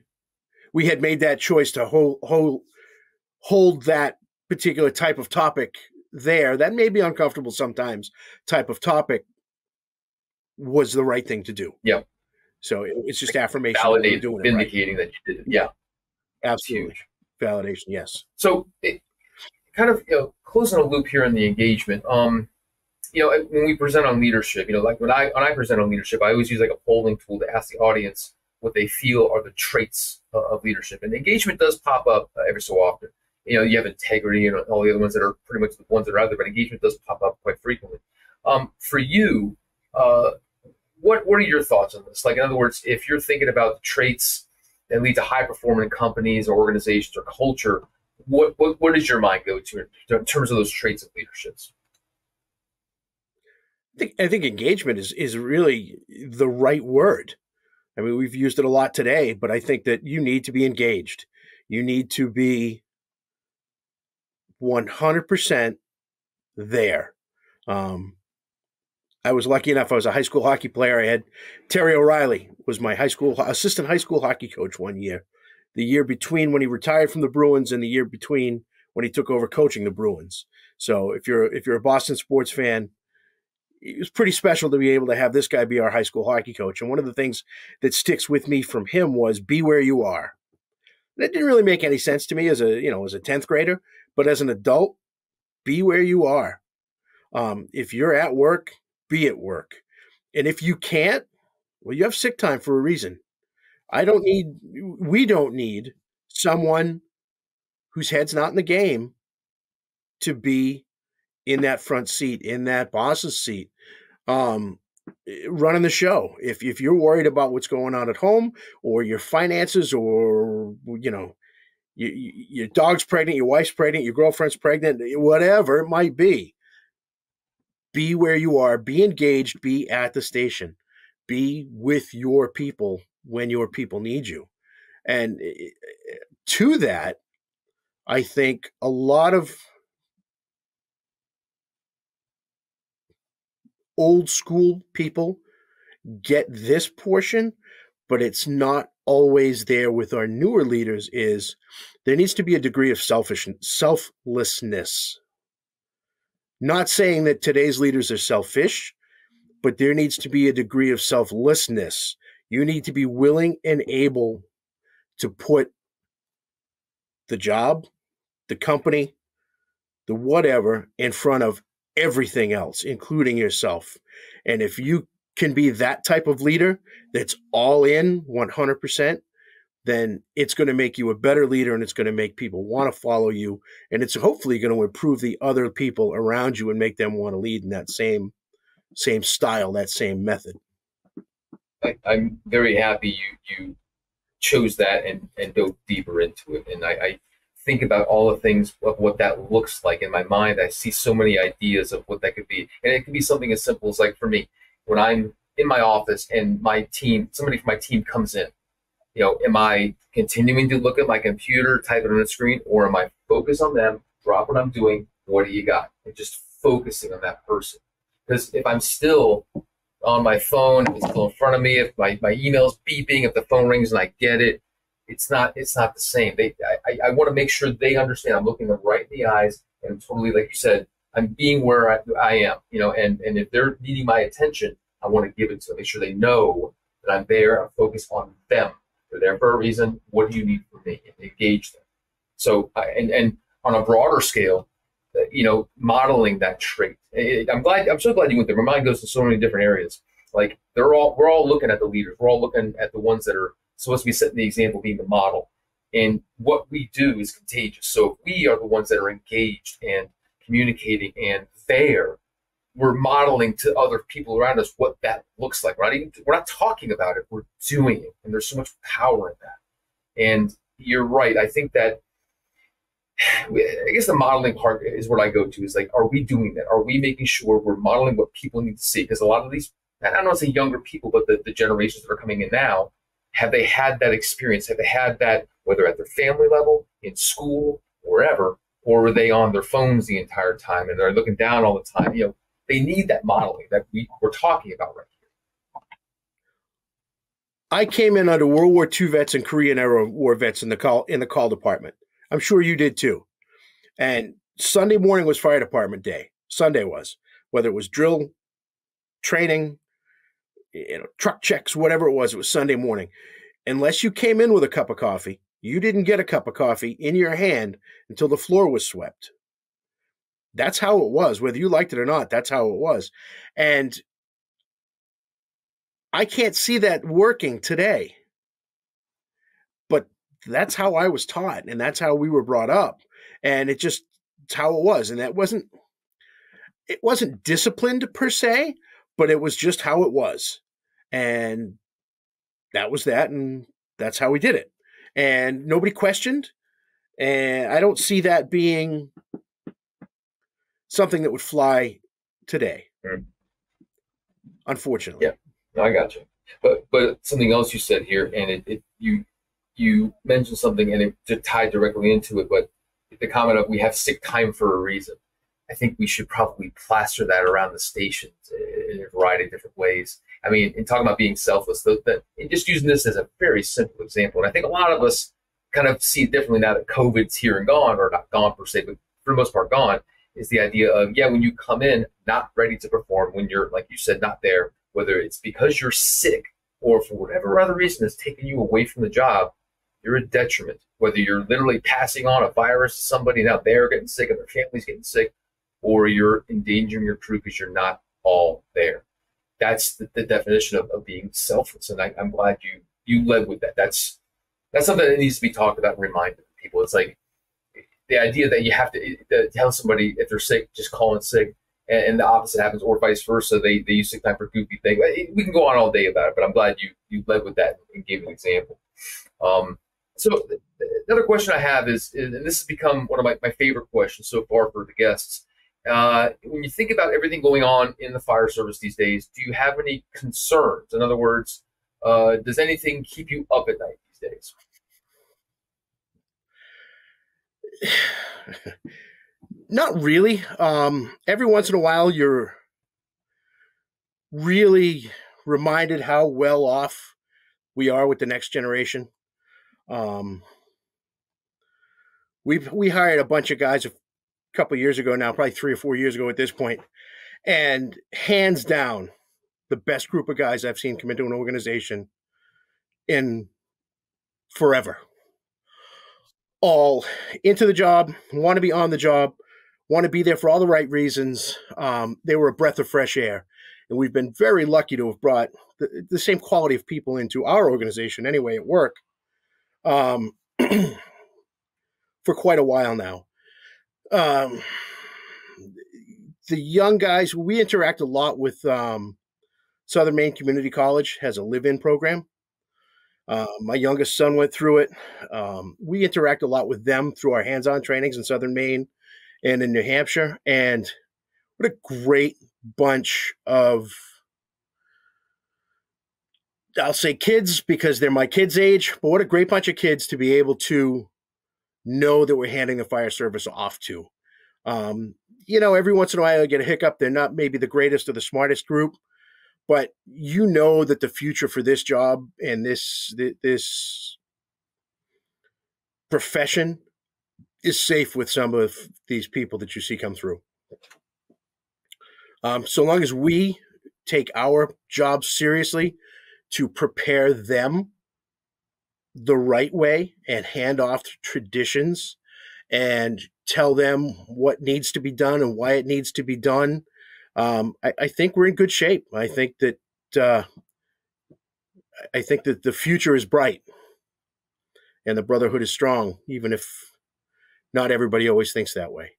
we had made that choice to hold hold hold that particular type of topic there. That may be uncomfortable sometimes. Type of topic was the right thing to do. Yeah. So it, it's just affirmation. Validating, vindicating right. that you did it. Yeah. Absolutely. Validation. Yes. So it, kind of you know closing a loop here in the engagement. Um, you know, when we present on leadership, you know, like when I when I present on leadership, I always use like a polling tool to ask the audience what they feel are the traits of leadership. And engagement does pop up uh, every so often. You know, you have integrity and all the other ones that are pretty much the ones that are out there, but engagement does pop up quite frequently. Um, for you, uh, what what are your thoughts on this? Like, in other words, if you're thinking about the traits that lead to high performing companies or organizations or culture, what, what, what does your mind go to in terms of those traits of leaderships? I think, I think engagement is, is really the right word. I mean, we've used it a lot today, but I think that you need to be engaged. You need to be 100% there. Um, I was lucky enough. I was a high school hockey player. I had Terry O'Reilly was my high school assistant high school hockey coach one year, the year between when he retired from the Bruins and the year between when he took over coaching the Bruins. So if you're if you're a Boston sports fan, it was pretty special to be able to have this guy be our high school hockey coach. And one of the things that sticks with me from him was be where you are. That didn't really make any sense to me as a you know as a tenth grader, but as an adult, be where you are. Um, if you're at work, be at work, and if you can't, well, you have sick time for a reason. I don't need, we don't need someone whose head's not in the game to be in that front seat, in that boss's seat, um, running the show. If, if you're worried about what's going on at home or your finances or, you know, your, your dog's pregnant, your wife's pregnant, your girlfriend's pregnant, whatever it might be, be where you are, be engaged, be at the station, be with your people when your people need you. And eh, eh, to that, I think a lot of old school people get this portion, but it's not always there with our newer leaders is there needs to be a degree of selfish selflessness. Not saying that today's leaders are selfish, but there needs to be a degree of selflessness you need to be willing and able to put the job, the company, the whatever in front of everything else, including yourself. And if you can be that type of leader that's all in 100%, then it's going to make you a better leader and it's going to make people want to follow you. And it's hopefully going to improve the other people around you and make them want to lead in that same same style, that same method. I, am very happy you you chose that and, and dove deeper into it. And I, I think about all the things of what that looks like in my mind. I see so many ideas of what that could be. And it could be something as simple as like for me, when I'm in my office and my team, somebody from my team comes in, you know, am I continuing to look at my computer, type it on the screen, or am I focused on them, drop what I'm doing, what do you got? And just focusing on that person. Because if I'm still on my phone, if it's still in front of me, if my, my email's beeping, if the phone rings and I get it, it's not it's not the same. They I, I want to make sure they understand I'm looking them right in the eyes and totally like you said, I'm being where I, I am, you know, and, and if they're needing my attention, I want to give it to them, make sure they know that I'm there, I'm focused on them. They're there for a reason. What do you need from me? And engage them. So, and, and on a broader scale, uh, you know, modeling that trait. I'm glad, I'm so glad you went there. My mind goes to so many different areas. Like they're all, we're all looking at the leaders. We're all looking at the ones that are supposed to be setting the example, being the model. And what we do is contagious. So if we are the ones that are engaged and communicating and there, we're modeling to other people around us what that looks like. We're not even we're not talking about it. We're doing it, and there's so much power in that. And you're right. I think that I guess the modeling part is what I go to. Is like, are we doing that? Are we making sure we're modeling what people need to see? Because a lot of these, I don't want to say younger people, but the, the generations that are coming in now, have they had that experience? Have they had that, whether at their family level, in school, wherever, or were they on their phones the entire time and they're looking down all the time? You know, they need that modeling that we, we're talking about right here. I came in under World War II vets and Korean era war vets in the call in the call department. I'm sure you did too. And Sunday morning was fire department day. Sunday was whether it was drill, training, you know, truck checks, whatever it was. It was Sunday morning. Unless you came in with a cup of coffee, you didn't get a cup of coffee in your hand until the floor was swept. That's how it was, whether you liked it or not. That's how it was. And I can't see that working today. But that's how I was taught, and that's how we were brought up. And it just, it's how it was. And that wasn't, it wasn't disciplined per se, but it was just how it was. And that was that. And that's how we did it. And nobody questioned. And I don't see that being something that would fly today. Mm. Unfortunately. Yeah, no, I got you. But but something else you said here, and it, it you you mentioned something, and it tied directly into it. But the comment of we have sick time for a reason. I think we should probably plaster that around the stations in a variety of different ways. I mean, in talking about being selfless, the, the, just using this as a very simple example, and I think a lot of us kind of see it differently now that COVID's here and gone, or not gone per se, but for the most part gone is the idea of yeah when you come in not ready to perform when you're like you said not there whether it's because you're sick or for whatever other reason that's taking you away from the job you're a detriment whether you're literally passing on a virus to somebody now they're getting sick and their family's getting sick or you're endangering your crew because you're not all there that's the, the definition of, of being selfless and I, i'm glad you you led with that that's that's something that needs to be talked about and reminded people it's like the idea that you have to, to tell somebody if they're sick, just call in sick, and, and, the opposite happens, or vice versa. They they use sick time for goofy thing. We can go on all day about it, but I'm glad you you led with that and gave an example. Um, so another question I have is, and this has become one of my, my favorite questions so far for the guests. Uh, when you think about everything going on in the fire service these days, do you have any concerns? In other words, uh, does anything keep you up at night these days? Not really. Um, every once in a while, you're really reminded how well off we are with the next generation. Um, we we hired a bunch of guys couple years ago now, probably three or four years ago at this point, and hands down, the best group of guys I've seen come into an organization in forever all into the job, want to be on the job, want to be there for all the right reasons. Um, they were a breath of fresh air. And we've been very lucky to have brought the, the same quality of people into our organization, anyway, at work, um, for quite a while now. Um, the young guys, we interact a lot with um, Southern Maine Community College has a live-in program. Uh, my youngest son went through it. Um, we interact a lot with them through our hands-on trainings in Southern Maine and in New Hampshire. And what a great bunch of I'll say kids because they're my kids' age, but what a great bunch of kids to be able to know that we're handing the fire service off to. Um, you know, every once in a while I get a hiccup. They're not maybe the greatest or the smartest group, but you know that the future for this job and this this profession is safe with some of these people that you see come through. Um, so long as we take our job seriously to prepare them the right way and hand off traditions and tell them what needs to be done and why it needs to be done um, I, I, think we're in good shape. I think that uh, I think that the future is bright, and the brotherhood is strong, even if not everybody always thinks that way.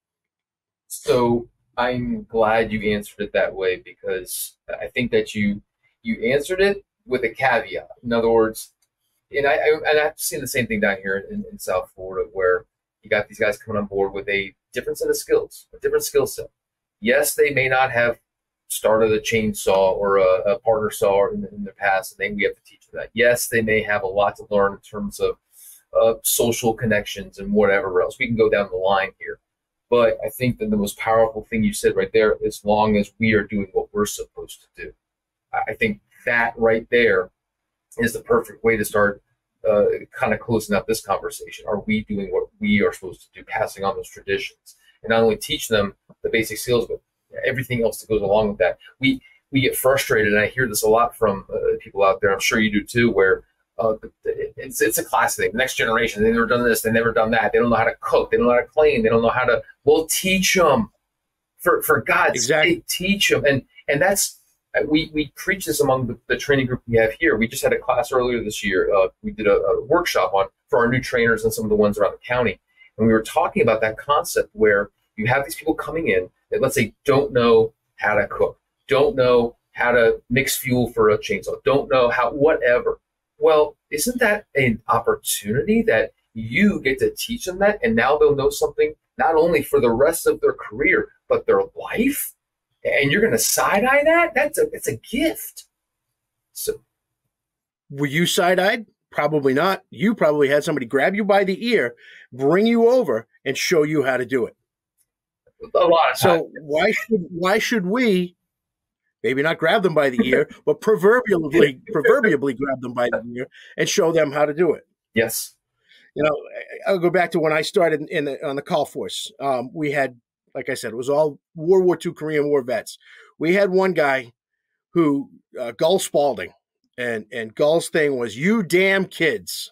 So I'm glad you answered it that way because I think that you you answered it with a caveat. In other words, and I, I and I've seen the same thing down here in, in South Florida where you got these guys coming on board with a different set of skills, a different skill set yes, they may not have started a chainsaw or a, a partner saw in, in the past, and then we have to teach them that. Yes, they may have a lot to learn in terms of uh, social connections and whatever else. We can go down the line here. But I think that the most powerful thing you said right there, as long as we are doing what we're supposed to do, I think that right there is the perfect way to start uh, kind of closing out this conversation. Are we doing what we are supposed to do, passing on those traditions? and not only teach them the basic skills, but everything else that goes along with that. We we get frustrated, and I hear this a lot from uh, people out there. I'm sure you do too, where uh, it's it's a class thing. The next generation, they've never done this, they've never done that. They don't know how to cook, they don't know how to clean, they don't know how to. We'll teach them for for God's exactly. sake, teach them, and and that's we we preach this among the, the, training group we have here. We just had a class earlier this year. Uh, we did a, a workshop on for our new trainers and some of the ones around the county and we were talking about that concept where you have these people coming in that, let's say, don't know how to cook, don't know how to mix fuel for a chainsaw, don't know how, whatever. Well, isn't that an opportunity that you get to teach them that? And now they'll know something not only for the rest of their career, but their life. And you're going to side eye that? That's a, it's a gift. So, were you side eyed? Probably not. You probably had somebody grab you by the ear, bring you over, and show you how to do it. A lot. so why should why should we maybe not grab them by the ear, but proverbially proverbially grab them by the ear and show them how to do it? Yes. You know, I'll go back to when I started in the, on the call force. Um, we had, like I said, it was all World War II Korean War vets. We had one guy who uh, Gull Spalding and and Gull's thing was you damn kids.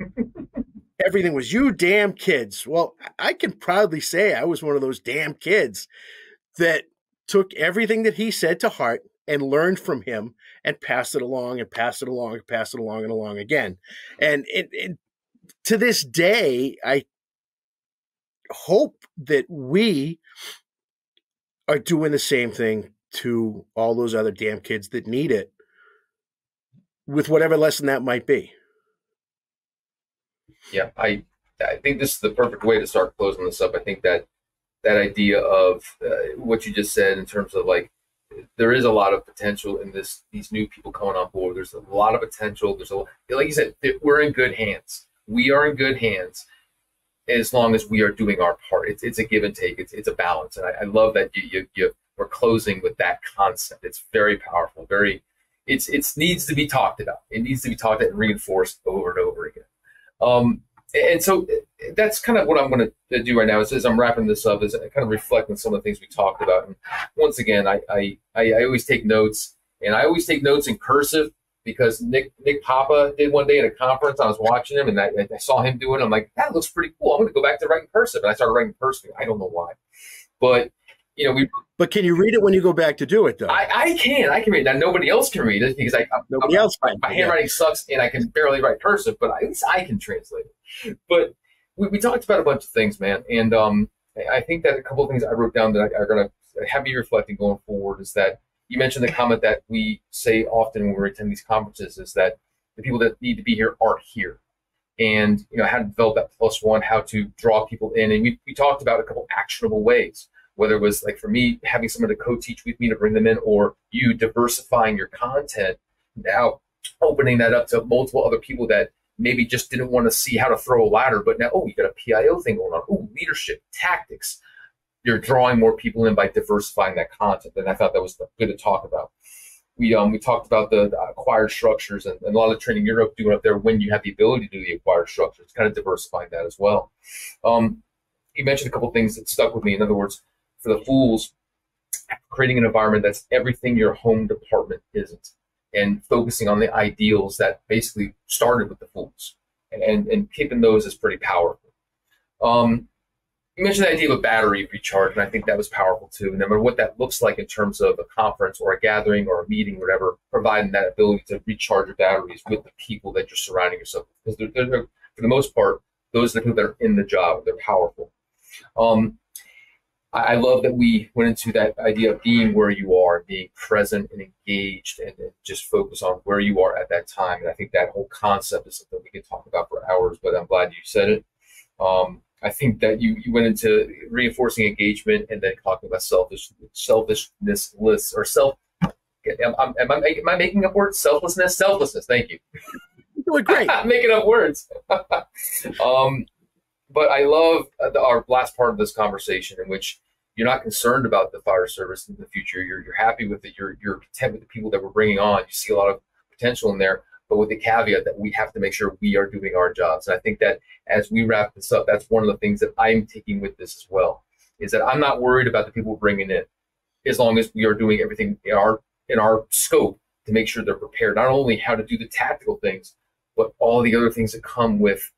Everything was you damn kids. Well, I can proudly say I was one of those damn kids that took everything that he said to heart and learned from him and passed it along and passed it along and passed it along and along again. And it, it, to this day, I hope that we are doing the same thing to all those other damn kids that need it with whatever lesson that might be. Yeah, I I think this is the perfect way to start closing this up. I think that that idea of uh, what you just said in terms of like there is a lot of potential in this these new people coming on board. There's a lot of potential. There's a like you said, we're in good hands. We are in good hands as long as we are doing our part. It's it's a give and take. It's it's a balance, and I, I love that you, you you we're closing with that concept. It's very powerful, very it's it needs to be talked about. It needs to be talked about and reinforced over and over again. Um, and so that's kind of what I'm going to do right now. Is as I'm wrapping this up, is kind of reflecting some of the things we talked about. And once again, I, I I always take notes, and I always take notes in cursive because Nick Nick Papa did one day at a conference. I was watching him, and I, I saw him do it. I'm like, that looks pretty cool. I'm going to go back to writing cursive, and I started writing cursive. I don't know why. But you know, we. But can you read it when you go back to do it, though? I, I can. I can read that. Nobody else can read it because I nobody I, else. My, my handwriting sucks, and I can barely write cursive. But at least I can translate it. But we, we talked about a bunch of things, man, and um, I think that a couple of things I wrote down that I, are going to have me reflecting going forward is that you mentioned the comment that we say often when we attend these conferences is that the people that need to be here aren't here. And you know how to develop that plus one, how to draw people in, and we, we talked about a couple actionable ways. Whether it was like for me having someone to co-teach with me to bring them in, or you diversifying your content, now opening that up to multiple other people that maybe just didn't want to see how to throw a ladder, but now oh you got a PIO thing going on, oh leadership tactics. You're drawing more people in by diversifying that content, and I thought that was good to talk about we um we talked about the, the acquired structures and, and, a lot of training you're doing up there when you have the ability to do the acquired structures, kind of diversifying that as well. Um, you mentioned a couple things that stuck with me. In other words, for the fools, creating an environment that's everything your home department isn't, and focusing on the ideals that basically started with the fools, and and, and keeping those is pretty powerful. Um, you mentioned the idea of a battery recharge, and I think that was powerful too. No matter what that looks like in terms of a conference or a gathering or a meeting, or whatever, providing that ability to recharge your batteries with the people that you're surrounding yourself with. Because they're, they're, for the most part, those are the people that are in the job. They're powerful. Um, I, I love that we went into that idea of being where you are, being present and engaged, and, and just focus on where you are at that time. And I think that whole concept is something we could talk about for hours. But I'm glad you said it. Um, I think that you, you went into reinforcing engagement and then talking about selfish selfishness lists or self. Am, am, am, I, am I making up words? Selflessness, selflessness. Thank you. You're doing great. making up words. um, but I love the, our last part of this conversation in which you're not concerned about the fire service in the future. You're, you're happy with it. You're, you're content with the people that we're bringing on. You see a lot of potential in there but with the caveat that we have to make sure we are doing our jobs. And I think that as we wrap this up, that's one of the things that I'm taking with this as well, is that I'm not worried about the people bringing in, as long as we are doing everything in our in our scope to make sure they're prepared, not only how to do the tactical things, but all the other things that come with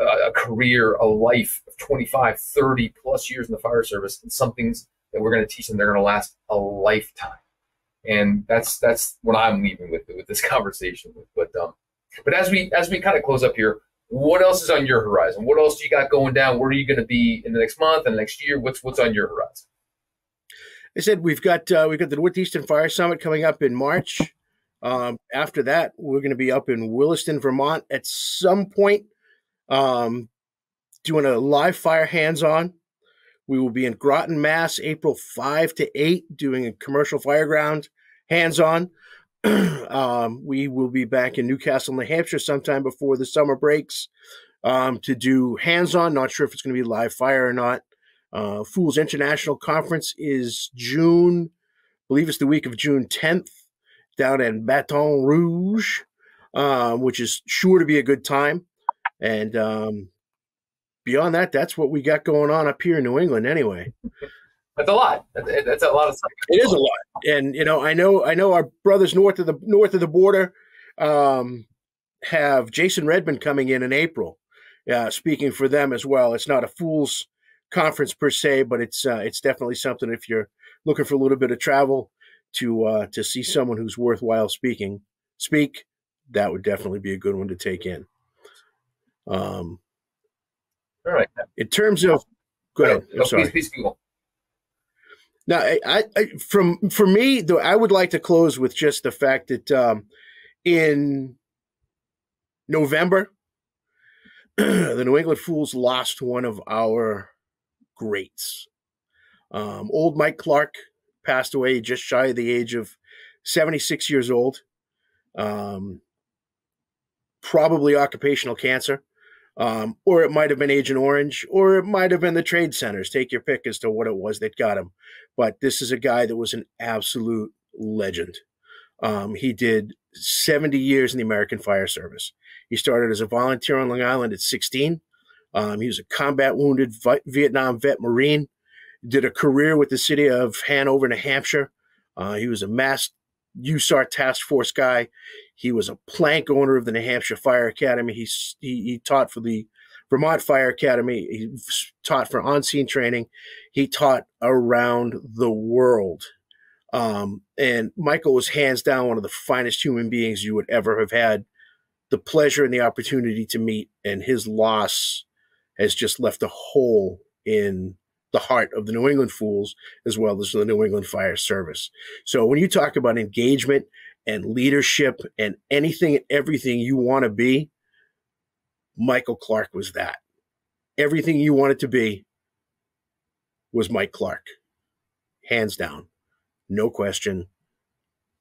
a, a career, a life of 25, 30 plus years in the fire service, and some things that we're going to teach them they're going to last a lifetime and that's that's what I'm leaving with with this conversation with. But um, but as we as we kind of close up here, what else is on your horizon? What else do you got going down? Where are you going to be in the next month and next year? What's what's on your horizon? I said we've got uh, we've got the Northeastern Fire Summit coming up in March. Um, after that, we're going to be up in Williston, Vermont, at some point, um, doing a live fire hands-on. We will be in Groton, Mass, April 5 to 8, doing a commercial fireground hands on. um, we will be back in New Castle, New Hampshire sometime before the summer breaks um, to do hands on. Not sure if it's going to be live fire or not. Uh, Fools International Conference is June, I believe it's the week of June 10th down in Baton Rouge, um, which is sure to be a good time. And um, beyond that, that's what we got going on up here in New England anyway. That's a lot. That's a lot of stuff. It is a lot, and you know, I know, I know, our brothers north of the north of the border um, have Jason Redman coming in in April, uh, speaking for them as well. It's not a fools conference per se, but it's uh, it's definitely something if you're looking for a little bit of travel to uh, to see someone who's worthwhile speaking speak. That would definitely be a good one to take in. Um, All right. In terms of, go ahead. I'm sorry. Please, please, now, I, I, from for me, though, I would like to close with just the fact that um, in November, the New England Fools lost one of our greats. Um, old Mike Clark passed away just shy of the age of 76 years old. Um, probably occupational cancer. Um, or it might have been Agent Orange, or it might have been the trade centers. Take your pick as to what it was that got him. But this is a guy that was an absolute legend. Um, he did 70 years in the American Fire Service. He started as a volunteer on Long Island at 16. Um, he was a combat wounded Vietnam vet Marine. Did a career with the city of Hanover, New Hampshire. Uh, he was a mass USAR task force guy. He was a plank owner of the New Hampshire Fire Academy. He, he, he taught for the Vermont Fire Academy. He taught for on scene training. He taught around the world. Um, and Michael was hands down one of the finest human beings you would ever have had the pleasure and the opportunity to meet. And his loss has just left a hole in the heart of the New England Fools as well as the New England Fire Service. So when you talk about engagement and leadership and anything and everything you want to be, Michael Clark was that. Everything you wanted to be was Mike Clark. Hands down. No question.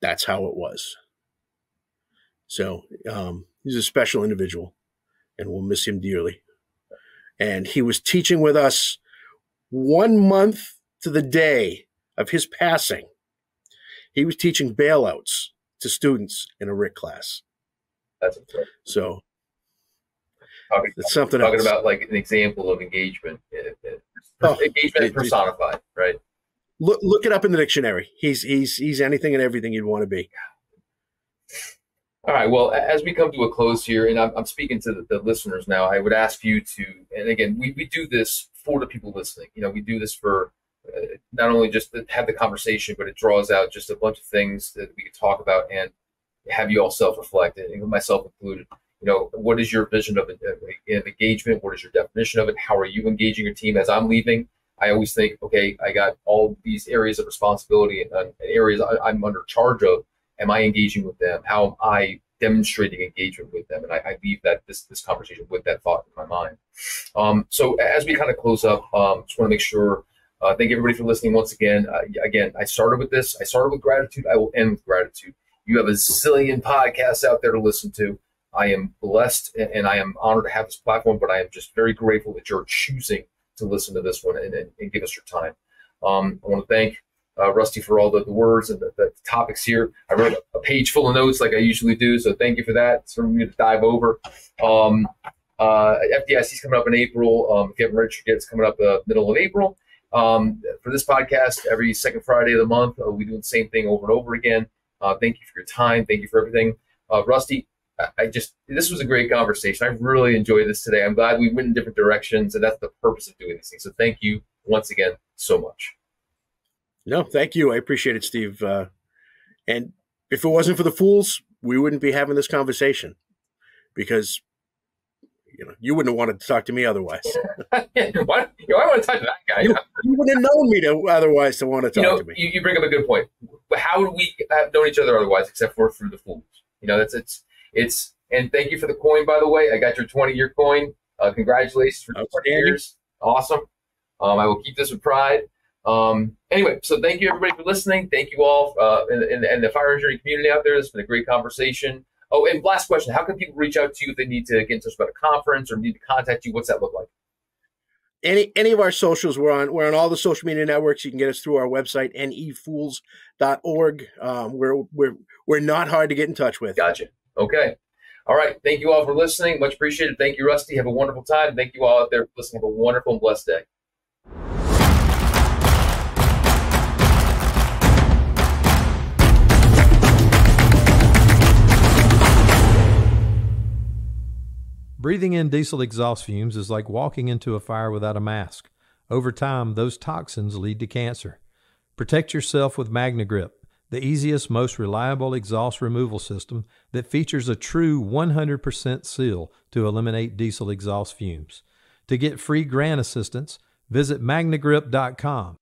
That's how it was. So um, he's a special individual and we'll miss him dearly. And he was teaching with us one month to the day of his passing. He was teaching bailouts to students in a RIC class. That's. So talking, it's something talking else. about like an example of engagement. It- it- Oh, engagement it- it- personified, right? look look it up in the dictionary. He's he's he's anything and everything you'd want to be. All right. Well, as we come to a close here, and I'm, I'm speaking to the, the listeners now, I would ask you to, and again, we, we do this for the people listening. You know, we do this for uh, not only just have the conversation, but it draws out just a bunch of things that we could talk about and have you all self reflect, and myself included. You know, what is your vision of, of engagement? What is your definition of it? How are you engaging your team? As I'm leaving, I always think, okay, I got all these areas of responsibility and, and areas I, I'm under charge of am I engaging with them? How am I demonstrating engagement with them? And I, I leave that this this conversation with that thought in my mind. Um, so as we kind of close up, um, just want to make sure. Uh, thank you everybody for listening once again. Uh, again, I started with this. I started with gratitude. I will end with gratitude. You have a zillion podcasts out there to listen to. I am blessed and, I am honored to have this platform, but I am just very grateful that you're choosing to listen to this one and, and, and give us your time. Um, I want to thank uh, Rusty for all the, the words and the, the topics here. I wrote a page full of notes like I usually do, so thank you for that. It's for me to dive over. Um, uh, FDIC is coming up in April. Um, Kevin Richard gets coming up uh, middle of April. Um, for this podcast, every second Friday of the month, uh, we do the same thing over and over again. Uh, thank you for your time. Thank you for everything. Uh, Rusty, I, I just, this was a great conversation. I really enjoyed this today. I'm glad we went in different directions, and that's the purpose of doing these things. So thank you once again so much. No, thank you. I appreciate it, Steve. Uh, and if it wasn't for the fools, we wouldn't be having this conversation because you know you wouldn't have wanted to talk to me otherwise. Why, you know, I want to talk to that guy. You, you wouldn't have known me to otherwise to want to talk you know, to me. you, you bring up a good point. But how would we have known each other otherwise except for through the fools? You know, that's it's it's. And thank you for the coin, by the way. I got your 20 year coin. Uh, congratulations for 20 years. Awesome. Um, I will keep this with pride. Um, anyway, so thank you everybody for listening. Thank you all uh, and, and, and the fire engineering community out there. It's been a great conversation. Oh, and last question: How can people reach out to you if they need to get in touch about a conference or need to contact you? What's that look like? any any of our socials we're on we're on all the social media networks you can get us through our website nefools.org um, we're we're we're not hard to get in touch with Gotcha. Okay. All right. Thank you all for listening. Much appreciated. Thank you, Rusty. Have a wonderful time. Thank you all out there for listening. Have a wonderful and blessed day. Breathing in diesel exhaust fumes is like walking into a fire without a mask. Over time, those toxins lead to cancer. Protect yourself with MagneGrip, the easiest, most reliable exhaust removal system that features a true 100% seal to eliminate diesel exhaust fumes. To get free grant assistance, visit magnegrip.com.